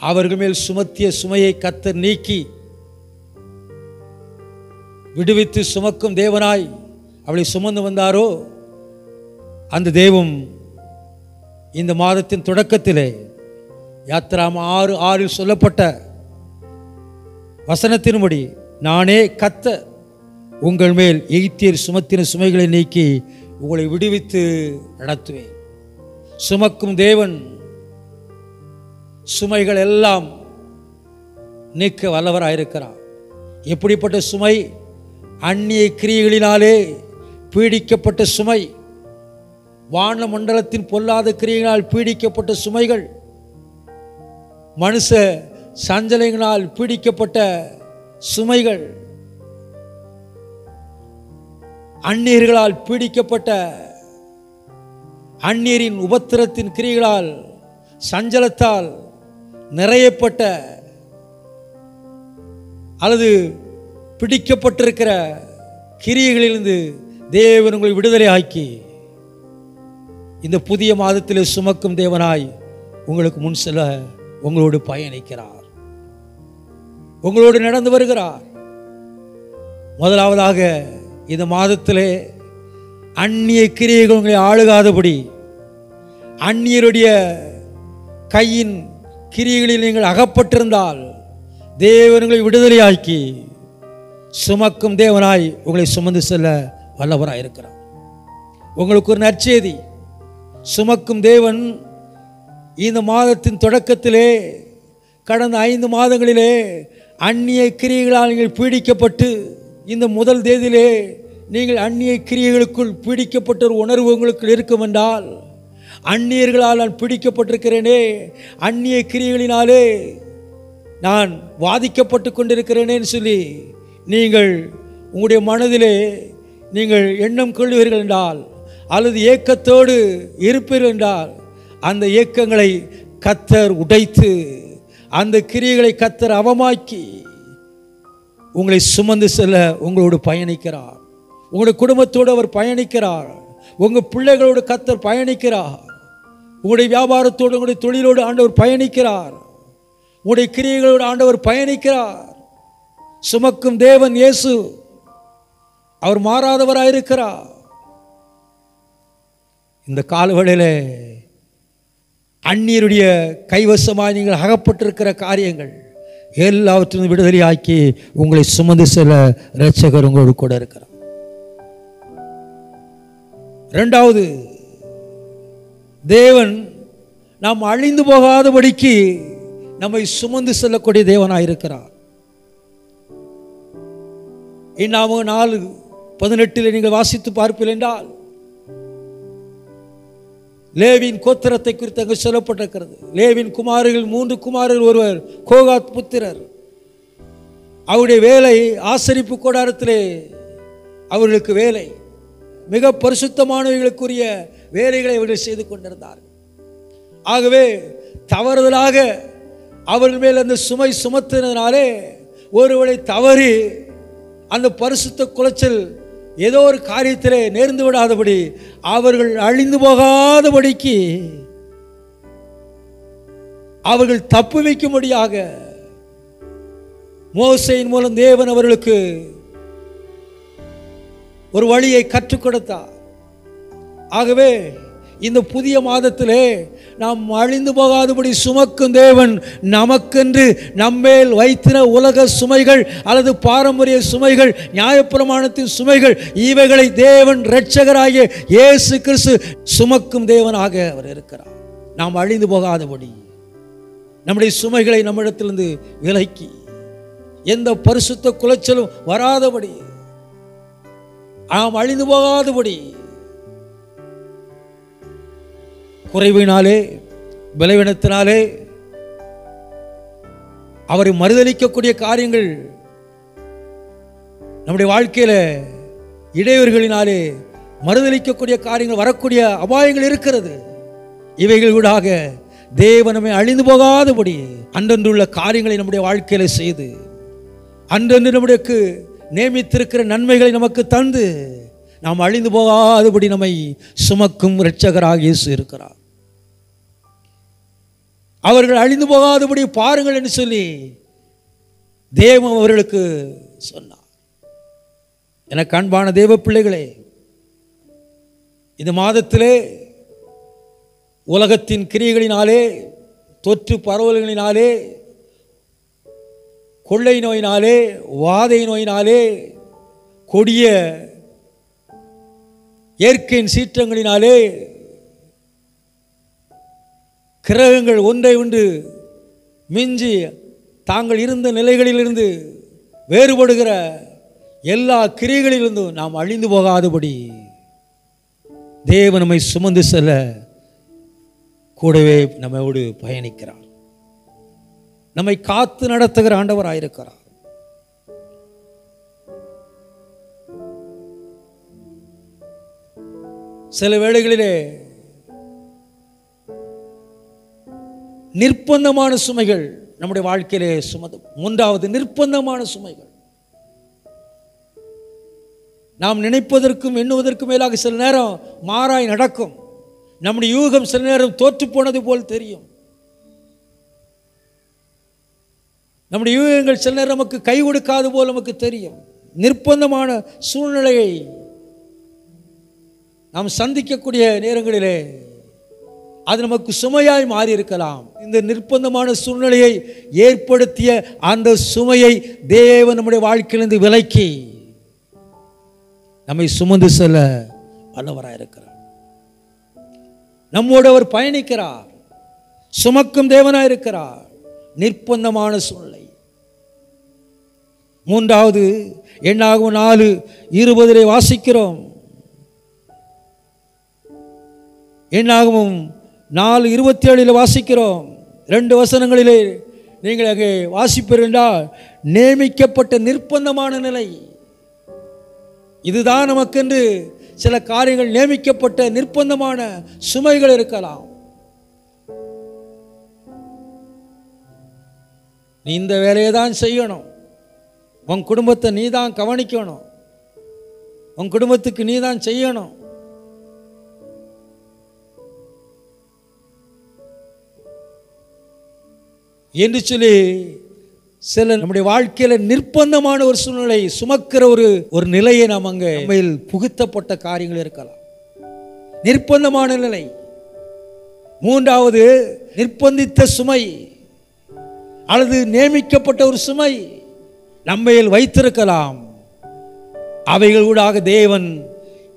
அவர்கள் மேல் சுமத்திய சுமையை கத்த நீக்கி விடுவித்து சுமக்கும் தேவனாய் அவளை சுமந்து வந்தாரோ அந்த தெய்வம் இந்த மாதத்தின் தொடக்கத்திலே யாத்திராம ஆறு ஆறில் சொல்லப்பட்ட வசனத்தின்படி நானே கத்த உங்கள் மேல் எய்த்தியர் சுமத்தின சுமைகளை நீக்கி உங்களை விடுவித்து நடத்துவேன். சுமக்கும் தேவன் சுமைகள் எல்லாம் நீக்க வல்லவராயிருக்கிறார். எப்படிப்பட்ட சுமை? அந்நிய கிரியைகளினாலே பீடிக்கப்பட்ட சுமை. வான மண்டலத்தின் பொல்லாத கிரியைகளால் பீடிக்கப்பட்ட சுமைகள். மனுஷ சஞ்சலங்களால் பீடிக்கப்பட்ட சுமைகள். அந்நியர்களால் பீடிக்கப்பட்ட அந்நியரின் உபத்திரத்தின் கிரிகளால் சஞ்சலத்தால் நிறையப்பட்ட அல்லது பிடிக்கப்பட்டிருக்கிற கிரியைகளிலிருந்து தேவன் உங்களை விடுதலை ஆக்கி இந்த புதிய மாதத்திலே சுமக்கும் தேவனாய் உங்களுக்கு முன் செல்ல உங்களோடு பயணிக்கிறார். உங்களோடு நடந்து வருகிறார். முதலாவதாக இந்த மாதத்திலே அந்நிய கிரியைகள் உங்களை ஆளுகாதபடி அந்நியருடைய கையின் கிரியைகளில் நீங்கள் அகப்பட்டிருந்தால் தேவன்களை விடுதலையாக்கி சுமக்கும் தேவனாய் உங்களை சுமந்து செல்ல வல்லவராக இருக்கிறார். உங்களுக்கு ஒரு நற்செய்தி. சுமக்கும் தேவன் இந்த மாதத்தின் தொடக்கத்திலே கடந்த ஐந்து மாதங்களிலே அந்நிய கிரியைகளால் நீங்கள் பீடிக்கப்பட்டு இந்த முதல் தேதியிலே நீங்கள் அந்நிய கிரியைகளுக்குள் பிடிக்கப்பட்ட ஒரு உணர்வு உங்களுக்கு இருக்கும் என்றால் அந்நியர்களால் நான் பிடிக்கப்பட்டிருக்கிறேனே அந்நிய கிரியைகளினாலே நான் வாதிக்கப்பட்டு கொண்டிருக்கிறேனேன்னு சொல்லி நீங்கள் உங்களுடைய மனதிலே நீங்கள் எண்ணம் கொள்வீர்கள் என்றால் அல்லது ஏக்கத்தோடு இருப்பீர்கள் என்றால் அந்த ஏக்கங்களை கத்தர் உடைத்து அந்த கிரியைகளை கத்தர் அவமாக்கி உங்களை சுமந்து செல்ல உங்களோடு பயணிக்கிறார். உங்களுடைய குடும்பத்தோடு அவர் பயணிக்கிறார். உங்கள் பிள்ளைகளோடு கத்தர் பயணிக்கிறார். உங்களுடைய வியாபாரத்தோடு உங்களுடைய தொழிலோடு ஆண்டவர் பயணிக்கிறார். உங்களுடைய கிரியைகளோடு ஆண்டவர் பயணிக்கிறார். சுமக்கும் தேவன் இயேசு அவர் மாறாதவராக இருக்கிறார். இந்த காலவழியில் அந்நியருடைய கைவசமாக நீங்கள் அகப்பட்டிருக்கிற காரியங்கள் எல்லாவற்றிலும் விடுதலையாக்கி உங்களை சுமந்து செல்ல இரட்சகர் உங்களோடு கூட இருக்கிறார். ரெண்டாவது தேவன் நாம் அழிந்து போகாதபடிக்கு நம்மை சுமந்து செல்லக்கூடிய தேவனாக இருக்கிறார். இன்னாம நாலு பதினெட்டில் நீங்கள் வாசித்து பார்ப்பீர்கள் என்றால் லேவின் கோத்திரத்தை குறித்து அங்கு சொல்லப்பட்டிருக்கிறது. லேவின் குமாரிகள் மூன்று குமாரர்கள் ஒருவர் கோகாத் புத்திரர். அவருடைய வேலை ஆசரிப்பு கூடாரத்திலே அவர்களுக்கு வேலை. மிக பரிசுத்தமானவர்களுக்குரிய வேலைகளை அவர்கள் செய்து கொண்டிருந்தார்கள். ஆகவே தவறுதலாக அவர்கள் மேல் அந்த சுமை சுமத்தினதினாலே ஒருவரை தவறி அந்த பரிசுத்த குலைச்சல் ஏதோ ஒரு காரியத்திலே நேர்ந்து விடாதபடி அவர்கள் அழிந்து போகாதபடிக்கு அவர்கள் தப்பு வைக்கும்படியாக மோசையின் மூலம் தேவன் அவர்களுக்கு ஒரு வழியை கற்றுக் கொடுத்தார். ஆகவே இந்த புதிய மாதத்திலே நாம் அழிந்து போகாதபடி சுமக்கும் தேவன் நமக்கென்று நம்மேல் வைத்தின உலக சுமைகள் அல்லது பாரம்பரிய சுமைகள் நியாயப்பிரமாணத்தின் சுமைகள் இவைகளை தேவன் இரட்சகராகிய இயேசு கிறிஸ்து சுமக்கும் தேவனாக அவர் இருக்கிறார். நாம் அழிந்து போகாதபடி நம்முடைய சுமைகளை நம்மிடத்திலிருந்து விலக்கி எந்த பரிசுத்த குலைச்சலும் வராதபடி நாம் அழிந்து போகாதபடி குறைவினாலே விளைவினத்தினாலே அவரை மறுதளிக்கக்கூடிய காரியங்கள் நம்முடைய வாழ்க்கையில இடையூறுகளினாலே மறுதளிக்கக்கூடிய காரியங்கள் வரக்கூடிய அபாயங்கள் இருக்கிறது. இவைகள் ஊடாக தேவனமே அழிந்து போகாதபடி அன்றன்றுள்ள காரியங்களை நம்முடைய வாழ்க்கையில செய்து அன்றன்று நம்முடைய நியமித்திருக்கிற நன்மைகளை நமக்கு தந்து நாம் அழிந்து போகாதபடி நம்மை சுமக்கும் இரட்சகராக இயேசு இருக்கிறார். அவர்கள் அழிந்து போகாதபடி பாருங்கள் என்று சொல்லி தேவம் அவர்களுக்கு சொன்னார். எனக்கு அன்பான தேவ பிள்ளைகளே இந்த மாதத்திலே உலகத்தின் கிரியைகளினாலே தொற்று பரவல்களினாலே கொள்ளை நோயினாலே வாதை நோயினாலே கொடிய இயற்கையின் சீற்றங்களினாலே கிரகங்கள் ஒன்றை ஒன்று மிஞ்சி தாங்கள் இருந்த நிலைகளிலிருந்து வேறுபடுகிற எல்லா கிரியைகளிலிருந்தும் நாம் அழிந்து போகாதபடி தேவன் நம்மை சுமந்து செல்ல கூடவே நம்மோடு பயணிக்கிறார். நம்மை காத்து நடத்துகிற ஆண்டவராயிருக்கிறார். சில வேளைகளிலே நிர்பந்தமான சுமைகள் நம்முடைய வாழ்க்கையிலே சுமது மூன்றாவது நிர்பந்தமான சுமைகள். நாம் நினைப்பதற்கும் எண்ணுவதற்கும் மேலாக சில நேரம் மாறாய் நடக்கும். நம்முடைய யூகம் சில நேரம் தோற்று போனது போல் தெரியும். நம்முடைய யூகங்கள் சில நேரம் நமக்கு கை கொடுக்காது போல் நமக்கு தெரியும். நிர்பந்தமான சூழ்நிலையை நாம் சந்திக்கக்கூடிய நேரங்களிலே அது நமக்கு சுமையாய் மாறி இருக்கலாம் இந்த நிர்பந்தமான சூழ்நிலையை ஏற்படுத்திய அந்த சுமையை தேவன் நம்முடைய வாழ்க்கையிலிருந்து விலக்கி நம்மை சுமந்து செல்ல வல்லவராக இருக்கிறார். நம்மோடு அவர் பயணிக்கிறார். சுமக்கும் தேவனாக இருக்கிறார். நிர்பந்தமான சூழ்நிலை. மூன்றாவது எண்ணாகும் நாலு இருபதிலே வாசிக்கிறோம். என்னாகவும் நாலு இருபத்தி ஏழில் வாசிக்கிறோம். ரெண்டு வசனங்களிலே நீங்கள் அங்கே வாசிப்பீர்கள் நியமிக்கப்பட்ட நிர்பந்தமான நிலை. இதுதான் நமக்கென்று சில காரியங்கள் நியமிக்கப்பட்ட நிர்பந்தமான சுமைகள் இருக்கலாம். நீ இந்த வேலையை தான் செய்யணும். உன் குடும்பத்தை நீ தான் கவனிக்கணும். உன் குடும்பத்துக்கு நீ தான் செய்யணும். என்று சொல்லி சில நம்முடைய வாழ்க்கையில நிர்பந்தமான ஒரு சூழ்நிலை சுமக்கிற ஒரு ஒரு நிலையை நாம் அங்கே நம்மையில் புகுத்தப்பட்ட காரியங்கள் இருக்கலாம். நிர்பந்தமான நிலை. மூன்றாவது நிர்பந்தித்த சுமை. அல்லது நியமிக்கப்பட்ட ஒரு சுமை நம்மையில் வைத்திருக்கலாம். அவைகள் ஊடாக தேவன்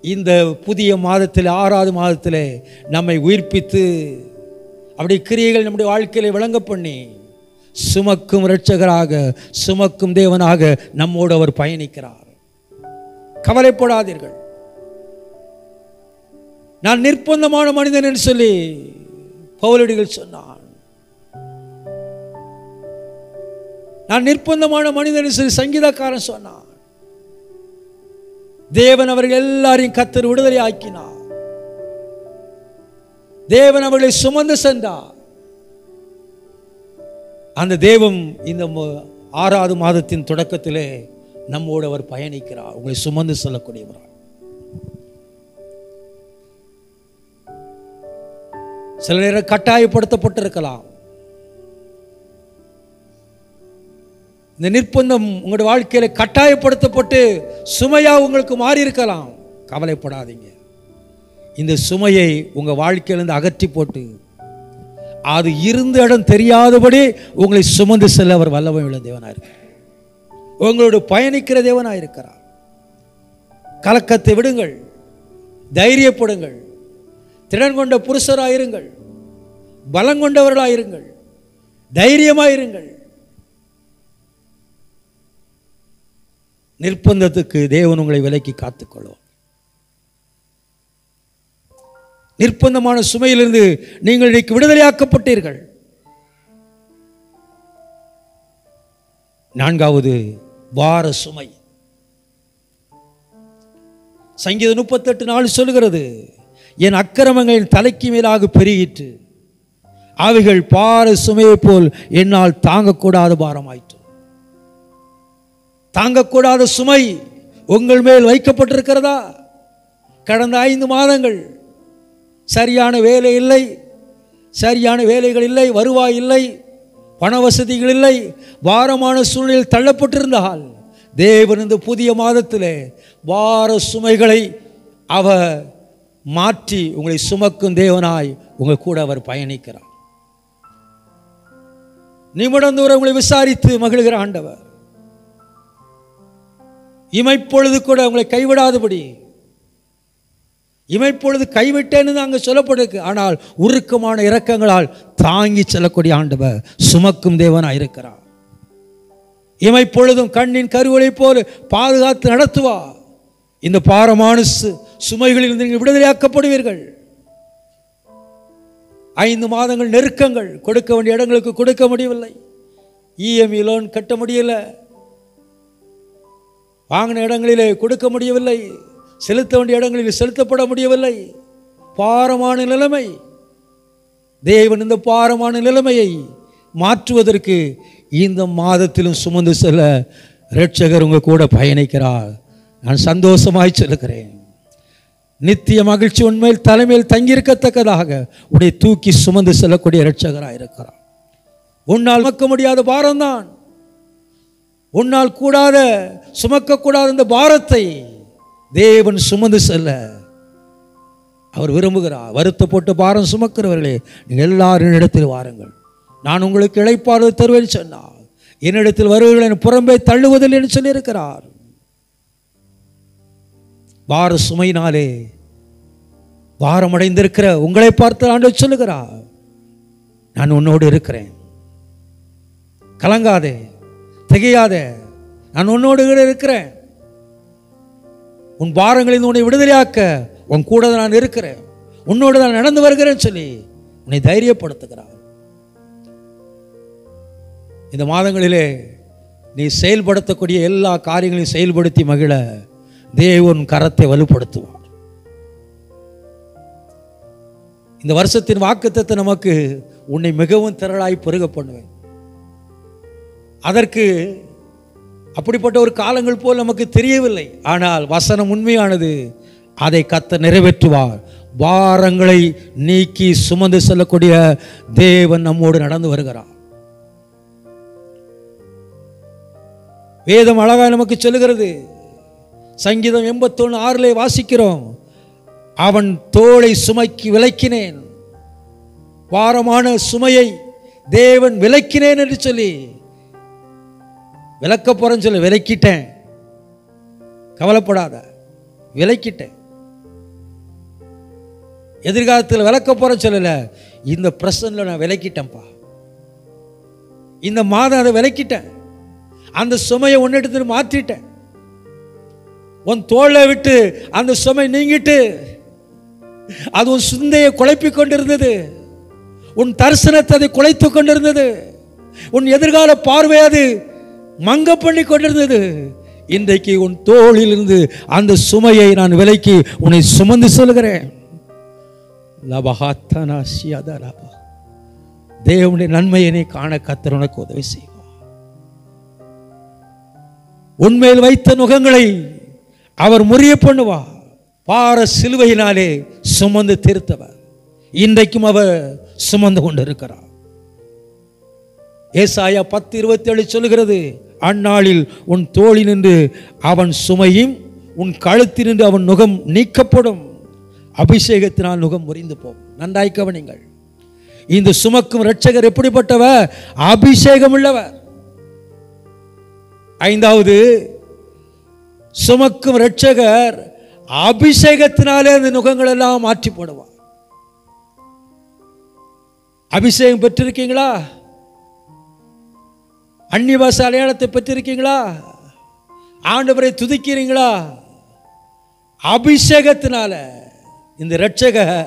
இந்த புதிய மாதத்தில் ஆறாவது மாதத்தில் நம்மை உயிர்ப்பித்து அப்படி கிரியைகள் நம்முடைய வாழ்க்கையில விளங்க பண்ணி சுமக்கும் இரட்சகராக சுமக்கும் தேவனாக நம்மோடு அவர் பயணிக்கிறார். கவலைப்படாதீர்கள். நான் நிர்பந்தமான மனிதன் என்று சொல்லி பவுலடிகள் சொன்னான். நான் நிர்பந்தமான மனிதன் என்று சொல்லி சங்கீதக்காரன் சொன்னான். தேவன் அவர்கள் எல்லாரையும் கத்தர் விடுதலை ஆக்கினார் தேவன் அவர்களை சுமந்து சென்றார். அந்த தேவம் இந்த ஆறாவது மாதத்தின் தொடக்கத்திலே நம்மோடு அவர் பயணிக்கிறார். உங்களை சுமந்து செல்லக்கூடியவரார் சில நேரம் கட்டாயப்படுத்தப்பட்டிருக்கலாம். இந்த நிர்பந்தம் உங்களுடைய வாழ்க்கையில கட்டாயப்படுத்தப்பட்டு சுமையா உங்களுக்கு மாறி இருக்கலாம் கவலைப்படாதீங்க. இந்த சுமையை உங்க வாழ்க்கையிலிருந்து அகற்றி போட்டு அது இருந்த இடம் தெரியாதபடி உங்களை சுமந்து செல்ல அவர் வல்லமை உள்ள தேவனாக இருக்கிறார். உங்களோடு பயணிக்கிற தேவனாக இருக்கிறார். கலக்கத்தை விடுங்கள். தைரியப்படுங்கள். திறன் கொண்ட புருஷராயிருங்கள் பலம் கொண்டவர்களாயிருங்கள் தைரியமாயிருங்கள் நிர்பந்தத்துக்கு தேவன் உங்களை விலக்கி காத்துக்கொள்ளும் நிர்பந்தமான சுமையிலிருந்து நீங்கள் இன்றைக்கு விடுதலையாக்கப்பட்டீர்கள். நான்காவது வார சுமை. சங்கீதம் முப்பத்தெட்டு நாள் சொல்லுகிறது என் அக்கிரமங்களின் தலைக்கு மேலாக பெருகிற்று. அவைகள் பார சுமையைப் போல் என்னால் தாங்கக்கூடாத பாரமாயிற்று. தாங்கக்கூடாத சுமை உங்கள் மேல் வைக்கப்பட்டிருக்கிறதா? கடந்த ஐந்து மாதங்கள் சரியான வேலை இல்லை சரியான வேலைகள் இல்லை வருவாய் இல்லை பண வசதிகள் இல்லை வாரமான சூழ்நிலையில் தள்ளப்பட்டிருந்தால் தேவன் இந்த புதிய மாதத்திலே வார சுமைகளை அவ மாற்றி உங்களை சுமக்கும் தேவனாய் உங்கள் கூட அவர் பயணிக்கிறார். நிமிடந்தூரம் உங்களை விசாரித்து மகிழ்கிற ஆண்டவர். இமைப்பொழுது கூட உங்களை கைவிடாதபடி இமைப்பொழுது கைவிட்டேன்னு தான் அங்கே சொல்லப்படுக்கு ஆனால் உருக்கமான இறக்கங்களால் தாங்கி செல்லக்கூடிய ஆண்டவர் சுமக்கும் தேவனாக இருக்கிறார். இமைப்பொழுதும் கண்ணின் கருவளை போல பாதுகாத்து நடத்துவா இந்த பாரமான சு- சுமைகளில் நீங்கள் விடுதலையாக்கப்படுவீர்கள். ஐந்து மாதங்கள் நெருக்கங்கள் கொடுக்க வேண்டிய இடங்களுக்கு கொடுக்க முடியவில்லை. இஎம்இ லோன் கட்ட முடியல. வாங்கின இடங்களிலே கொடுக்க முடியவில்லை. செலுத்த வேண்டிய இடங்களில் செலுத்தப்பட முடியவில்லை. பாரமான நிலைமை. தேவன் இந்த பாரமான நிலைமையை மாற்றுவதற்கு இந்த மாதத்திலும் சுமந்து செல்ல ரட்சகர் உங்கள் கூட பயணிக்கிறார். நான் சந்தோஷமாய் சொல்லுகிறேன். நித்திய மகிழ்ச்சி உண்மையில் தலைமையில் தங்கியிருக்கத்தக்கதாக உடைய தூக்கி சுமந்து செல்லக்கூடிய இரட்சகராக இருக்கிறார். உன்னால் சுமக்க முடியாத பாரம்தான். உன்னால் கூடாத சுமக்கக்கூடாத இந்த பாரத்தை தேவன் சுமந்து செல்ல. அவர் விரும்புகிறார் வருத்தப்பட்டு பாரம் சுமக்கிறவர்களே நீங்கள் எல்லாரும் இடத்தில் வாருங்கள். நான் உங்களுக்கு இழைப்பாறு தருவேன் சொன்னார் என்னிடத்தில் வருவர்கள் என் புறம்பே தள்ளுவதில்லை என்று சொல்லியிருக்கிறார். வார சுமையினாலே பாரமடைந்திருக்கிற உங்களை பார்த்து ஆண்டு சொல்லுகிறார். நான் உன்னோடு இருக்கிறேன். கலங்காதே திகையாதே நான் உன்னோடு இருக்கிறேன். உன் பாரங்களில் உன்னை விடுதலையாக்க உன் கூட நான் இருக்கிறேன். உன்னோடு நான் நடந்து வருகிறேன்னு சொல்லி உன்னை தைரியப்படுத்துகிறார். இந்த மாதங்களிலே நீ செயல்படுத்தக்கூடிய எல்லா காரியங்களையும் செயல்படுத்தி மகிழ தேவன் கரத்தை வலுப்படுத்துவார். இந்த வருஷத்தின் வாக்குத்தத்தை நமக்கு உன்னை மிகவும் திரளாய் பெருக பண்ணுவேன். அதற்கு அப்படிப்பட்ட ஒரு காலங்கள் போல் நமக்கு தெரியவில்லை. ஆனால் வசனம் உண்மையானது அதை கத்த நிறைவேற்றுவார். பாரங்களை நீக்கி சுமந்து செல்லக்கூடிய தேவன் நம்மோடு நடந்து வருகிறார். வேதம் அழகாக நமக்கு சொல்லுகிறது. சங்கீதம் எண்பத்தொன்று ஆறிலே வாசிக்கிறோம். அவன் தோளை சுமைக்கு விலக்கினேன். பாரமான சுமையை தேவன் விளக்கினேன் என்று சொல்லி விளக்க போகிறேன்னு சொல்லி விலக்கிட்டேன். கவலைப்படாத. விலக்கிட்டேன். எதிர்காலத்தில் விளக்க போகிறேன்னு சொல்லல. இந்த பிரசன்ல நான் விலக்கிட்டேன்ப்பா. இந்த மாதம் அதை விலக்கிட்டேன். அந்த சுமையை ஒன்னிடத்துல மாற்றிட்டேன். உன் தோளை விட்டு அந்த சுமை நீங்கிட்டு அது உன் சிந்தையை குழப்பிக் கொண்டிருந்தது. உன் தரிசனத்தை அதை குலைத்து கொண்டிருந்தது. உன் எதிர்கால பார்வை அது மங்க பண்ணி கொண்டிருந்தது இன்றைக்கு உன் தோளிலிருந்து அந்த சுமையை நான் விலைக்கு உன்னை சுமந்து சொல்கிறேன் தேவனுடைய நன்மையை நீ காண கத்தர் உனக்கு உதவி செய்வார். உண்மையில் வைத்த நுகங்களை அவர் முறிய பண்ணுவா பார சிலுவையினாலே சுமந்து தீர்த்தவர். இன்றைக்கும் அவர் சுமந்து கொண்டிருக்கிறார். ஏசாயா பத்து இருபத்தி ஏழு சொல்லுகிறது அந்நாளில் உன் தோளினின்று அவன் சுமையும் உன் கழுத்தினின்று அவன் நுகம் நீக்கப்படும். அபிஷேகத்தினால் நுகம் முறிந்து போகும் நன்றாய் கவனிங்கள். இந்த சுமக்கும் இரட்சகர் எப்படிப்பட்டவர்? அபிஷேகம் உள்ளவர் ஐந்தாவது சுமக்கும் இரட்சகர் அபிஷேகத்தினாலே அந்த நுகங்கள் எல்லாம் மாற்றி போடுவார். அபிஷேகம் பெற்றிருக்கீங்களா? அந்நிவாச அடையாளத்தை பெற்றிருக்கீங்களா? ஆண்டவரை துதிக்கிறீங்களா? அபிஷேகத்தினால இந்த இரட்சக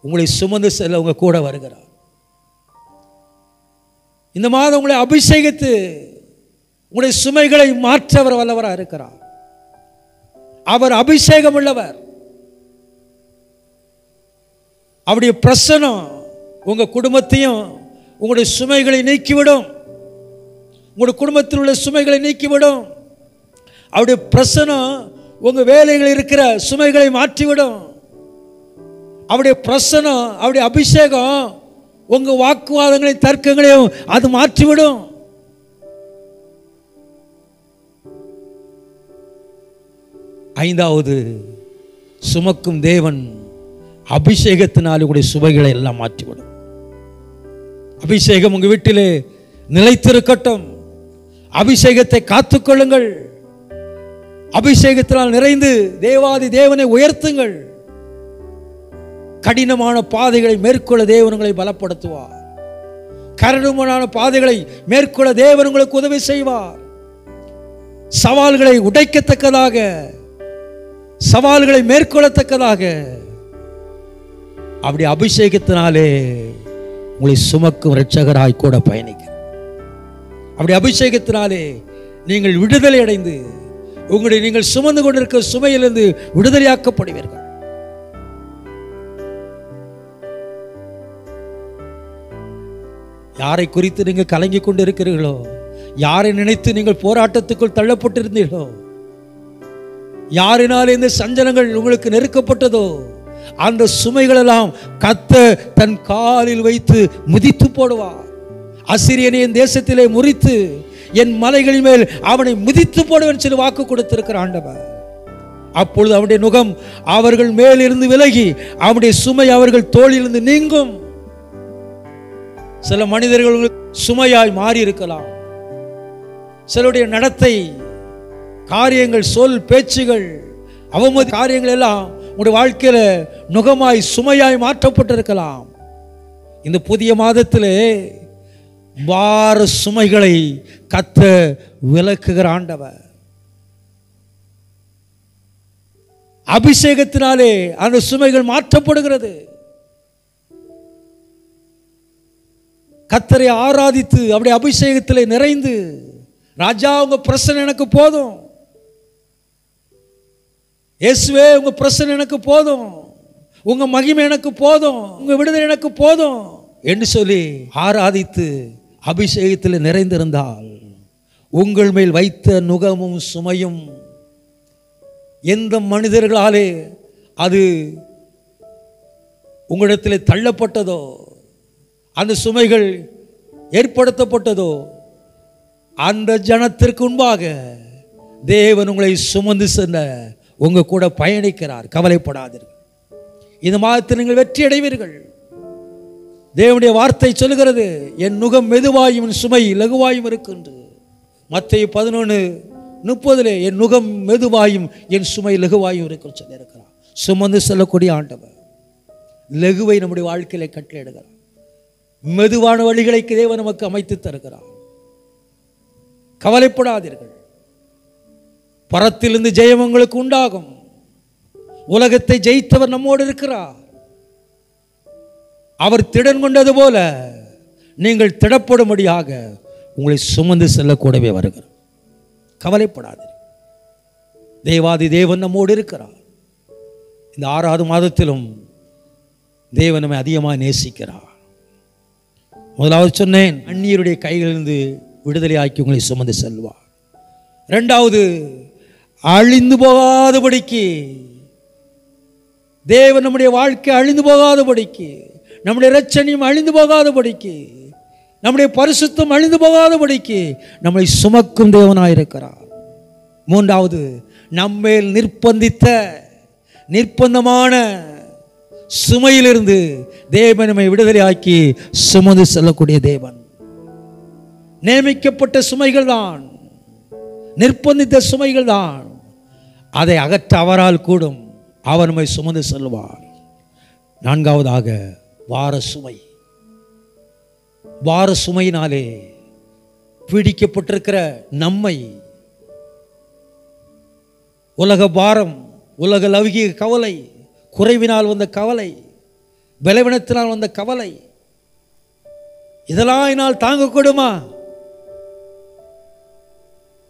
உங்களை சுமந்து செல்ல உங்க கூட வருகிறார். இந்த மாதம் உங்களை அபிஷேகித்து உங்களுடைய சுமைகளை மாற்றவர் வல்லவராக இருக்கிறார். அவர் அபிஷேகம் உள்ளவர் அவருடைய பிரசனம் உங்கள் குடும்பத்தையும் உங்களுடைய சுமைகளை நீக்கிவிடும். உங்களுடைய குடும்பத்தில் உள்ள சுமைகளை நீக்கிவிடும். அவருடைய பிரசனம் உங்கள் வேலைகளில் இருக்கிற சுமைகளை மாற்றிவிடும். அவருடைய பிரசனம் அவருடைய அபிஷேகம் உங்கள் வாக்குவாதங்களையும் தர்க்கங்களையும் அது மாற்றிவிடும். ஐந்தாவது சுமக்கும் தேவன் அபிஷேகத்தினால் கூட சுவைகளை எல்லாம் மாற்றிவிடும். அபிஷேகம் உங்கள் வீட்டிலே நிலைத்திருக்கட்டும். அபிஷேகத்தை காத்துக்கொள்ளுங்கள். அபிஷேகத்தினால் நிறைந்து தேவாதி தேவனை உயர்த்துங்கள். கடினமான பாதைகளை மேற்கொள்ள தேவனங்களை பலப்படுத்துவார். கரடுமுரடான பாதைகளை மேற்கொள்ள தேவன் உங்களுக்கு உதவி செய்வார். சவால்களை உடைக்கத்தக்கதாக சவால்களை மேற்கொள்ளத்தக்கதாக. அப்படி அபிஷேகத்தினாலே உங்களை சுமக்கும் இரட்சகராய் கூட பயணிக்க அப்படி அபிஷேகத்தினாலே நீங்கள் விடுதலை அடைந்து உங்களுடைய நீங்கள் சுமந்து கொண்டிருக்கிற சுமையிலிருந்து விடுதலையாக்கப்படுவீர்கள். யாரை குறித்து நீங்கள் கலங்கி கொண்டு இருக்கிறீர்களோ யாரை நினைத்து நீங்கள் போராட்டத்துக்குள் தள்ளப்பட்டிருந்தீர்களோ யாரினால் இந்த சஞ்சலங்கள் உங்களுக்கு நெருக்கப்பட்டதோ அந்த சுமைகளெல்லாம் கத்த தன் காலில் வைத்து முதித்து போடுவார். அசிரியனை என் தேசத்திலே முறித்து என் மலைகளின் மேல் அவனை மிதித்து போடுவேன் சொல்லி வாக்கு கொடுத்திருக்கிற ஆண்டவர். அப்பொழுது அவனுடைய நுகம் அவர்கள் மேலிருந்து விலகி அவனுடைய சுமை அவர்கள் தோளிலிருந்து நீங்கும். சில மனிதர்கள் சுமையாய் மாறி இருக்கலாம் சிலருடைய நடத்தை காரியங்கள் சொல் பேச்சுகள் அவமதி காரியங்கள் எல்லாம் உங்களுடைய வாழ்க்கையில நுகமாய் சுமையாய் மாற்றப்பட்டிருக்கலாம். இந்த புதிய மாதத்திலே பார சுமைகளை கத்த விளக்குகிற ஆண்டவர். அபிஷேகத்தினாலே அந்த சுமைகள் மாற்றப்படுகிறது. கத்தரை ஆராதித்து அப்படி அபிஷேகத்தில் நிறைந்து ராஜா உங்க பிரசனை எனக்கு போதும். இயேசுவே உங்க பிரசனை எனக்கு போதும். உங்க மகிமை எனக்கு போதும். உங்க விடுதலை எனக்கு போதும். என்று சொல்லி ஆராதித்து அபிஷேகத்தில் நிறைந்திருந்தால் உங்கள் மேல் வைத்த நுகமும் சுமையும் எந்த மனிதர்களாலே அது உங்களிடத்தில் தள்ளப்பட்டதோ அந்த சுமைகள் ஏற்படுத்தப்பட்டதோ அந்த ஜனத்திற்கு முன்பாக தேவன் உங்களை சுமந்து சென்ற உங்க கூட பயணிக்கிறார். கவலைப்படாதீர்கள். இந்த மாதத்தில் நீங்கள் வெற்றி அடைவீர்கள் தேவனுடைய வார்த்தை சொல்லுகிறது என் நுகம் மெதுவாயும் சுமை லகுவாயும் இருக்கின்றது மத்திய பதினொன்று முப்பதிலே என் நுகம் மெதுவாயும் என் சுமை லகுவாயும் இருக்குன்னு சொல்லியிருக்கிறான் சுமந்து செல்லக்கூடிய ஆண்டவர் லகுவை நம்முடைய வாழ்க்கையில கட்டளையிடுகிறார். மெதுவான வழிகளை தேவன் நமக்கு அமைத்து தருகிறார். கவலைப்படாதீர்கள். பரத்திலிருந்து ஜெயம் உங்களுக்கு உண்டாகும். உலகத்தை ஜெயித்தவர் நம்மோடு இருக்கிறார். அவர் திடன் கொண்டது போல நீங்கள் திடப்படும்படியாக உங்களை சுமந்து செல்லக்கூடவே வருகிறார். கவலைப்படாது தேவாதி தேவன் நம்மோடு இருக்கிறார். இந்த ஆறாவது மாதத்திலும் தேவன் நம்மை அதிகமாக நேசிக்கிறார். முதலாவது சொன்னேன் அந்நியருடைய கைகளிலிருந்து விடுதலையாக்கி உங்களை சுமந்து செல்வார். ரெண்டாவது அழிந்து போகாதபடிக்கு தேவன் நம்முடைய வாழ்க்கை அழிந்து போகாதபடிக்கு நம்முடைய இரட்சணியும் அழிந்து போகாதபடிக்கு நம்முடைய பரிசுத்தம் அழிந்து போகாதபடிக்கு நம்மை சுமக்கும் தேவனாயிருக்கிறார். மூன்றாவது நம்மேல் நிர்பந்தித்த நிர்பந்தமான சுமையிலிருந்து தேவன் நம்மை விடுதலையாக்கி சுமந்து செல்லக்கூடிய தேவன். நியமிக்கப்பட்ட சுமைகள் தான் நிர்பந்தித்த சுமைகள் தான் அதை அகற்ற அவரால் கூடும் அவர் நம்மை சுமந்து செல்வார். நான்காவதாக வார சுமை. வார சுமையினாலே பீடிக்கப்பட்டிருக்கிற நம்மை. உலக பாரம் உலக லௌகிக கவலை குறைவினால் வந்த கவலை பலவீனத்தினால் வந்த கவலை இதெல்லாம் என்னால் தாங்கக்கூடுமா?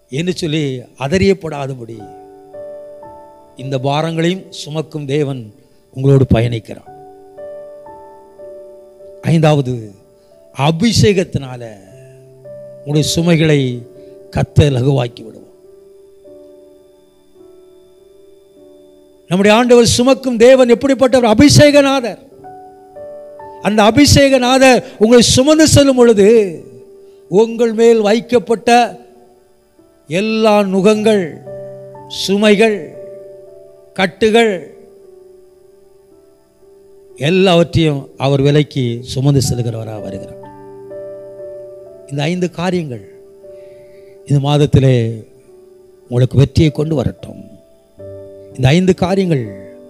என்று சொல்லி அதறியப்படாதபடி இந்த பாரங்களையும் சுமக்கும் தேவன் உங்களோடு பயணிக்கிறான் ஐந்தாவது அபிஷேகத்தினால உங்களுடைய சுமைகளை கத்த லகுவாக்கி விடுவோம் நம்முடைய ஆண்டவர் சுமக்கும் தேவன் எப்படிப்பட்டவர்? அபிஷேகநாதர். அந்த அபிஷேகநாதர் உங்களை சுமந்து செல்லும் பொழுது உங்கள் மேல் வைக்கப்பட்ட எல்லா நுகங்கள் சுமைகள் கட்டுகள் எல்லாவற்றையும் அவர் விலைக்கு சுமந்து செல்கிறவராக வருகிறார். இந்த ஐந்து காரியங்கள் இந்த மாதத்திலே உங்களுக்கு வெற்றியை கொண்டு வரட்டும். இந்த ஐந்து காரியங்கள்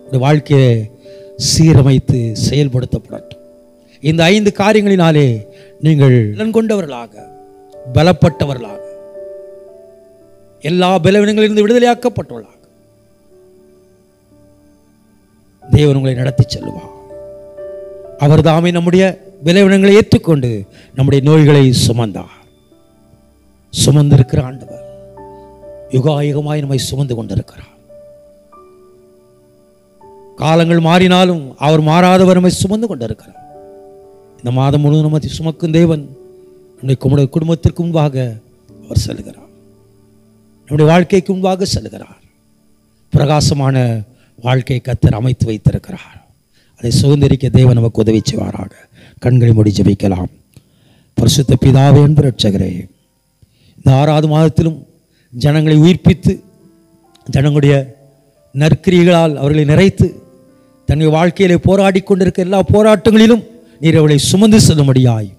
உங்கள் வாழ்க்கையை சீரமைத்து செயல்படுத்தப்படட்டும். இந்த ஐந்து காரியங்களினாலே நீங்கள் நலன் கொண்டவர்களாக பலப்பட்டவர்களாக எல்லா பலவீனங்களிலிருந்து விடுதலையாக்கப்பட்டவர்களாக தேவன் உங்களை நடத்தி செல்வார் அவர் தாமே நம்முடைய விளைவினங்களை ஏற்றுக்கொண்டு நம்முடைய நோய்களை சுமந்தார். சுமந்திருக்கிற ஆண்டவர் யுகாயுகமாய் நம்மை சுமந்து கொண்டிருக்கிறார். காலங்கள் மாறினாலும் அவர் மாறாதவர் நம்மை சுமந்து கொண்டிருக்கிறார். இந்த மாதம் முழுவதும் நம்ம சுமக்கும் தேவன் நம்முடைய குடும்ப குடும்பத்திற்கு முன்பாக அவர் செல்கிறார். நம்முடைய வாழ்க்கைக்கு முன்பாக செல்கிறார். பிரகாசமான வாழ்க்கை கத்தர் அமைத்து வைத்திருக்கிறார். அதை சுதந்திரிக்க தேவன் நமக்கு உதவி செய்வாராக கண்களை மூடி வைக்கலாம் பரிசுத்த பிதாவே என்பு ரட்சகரே இந்த ஆறாவது மாதத்திலும் ஜனங்களை உயிர்ப்பித்து ஜனங்களுடைய நற்கிரிகளால் அவர்களை நிறைத்து தன்னுடைய வாழ்க்கையிலே போராடி கொண்டிருக்க எல்லா போராட்டங்களிலும் நீர் அவளை சுமந்து செல்லும்படியாய்.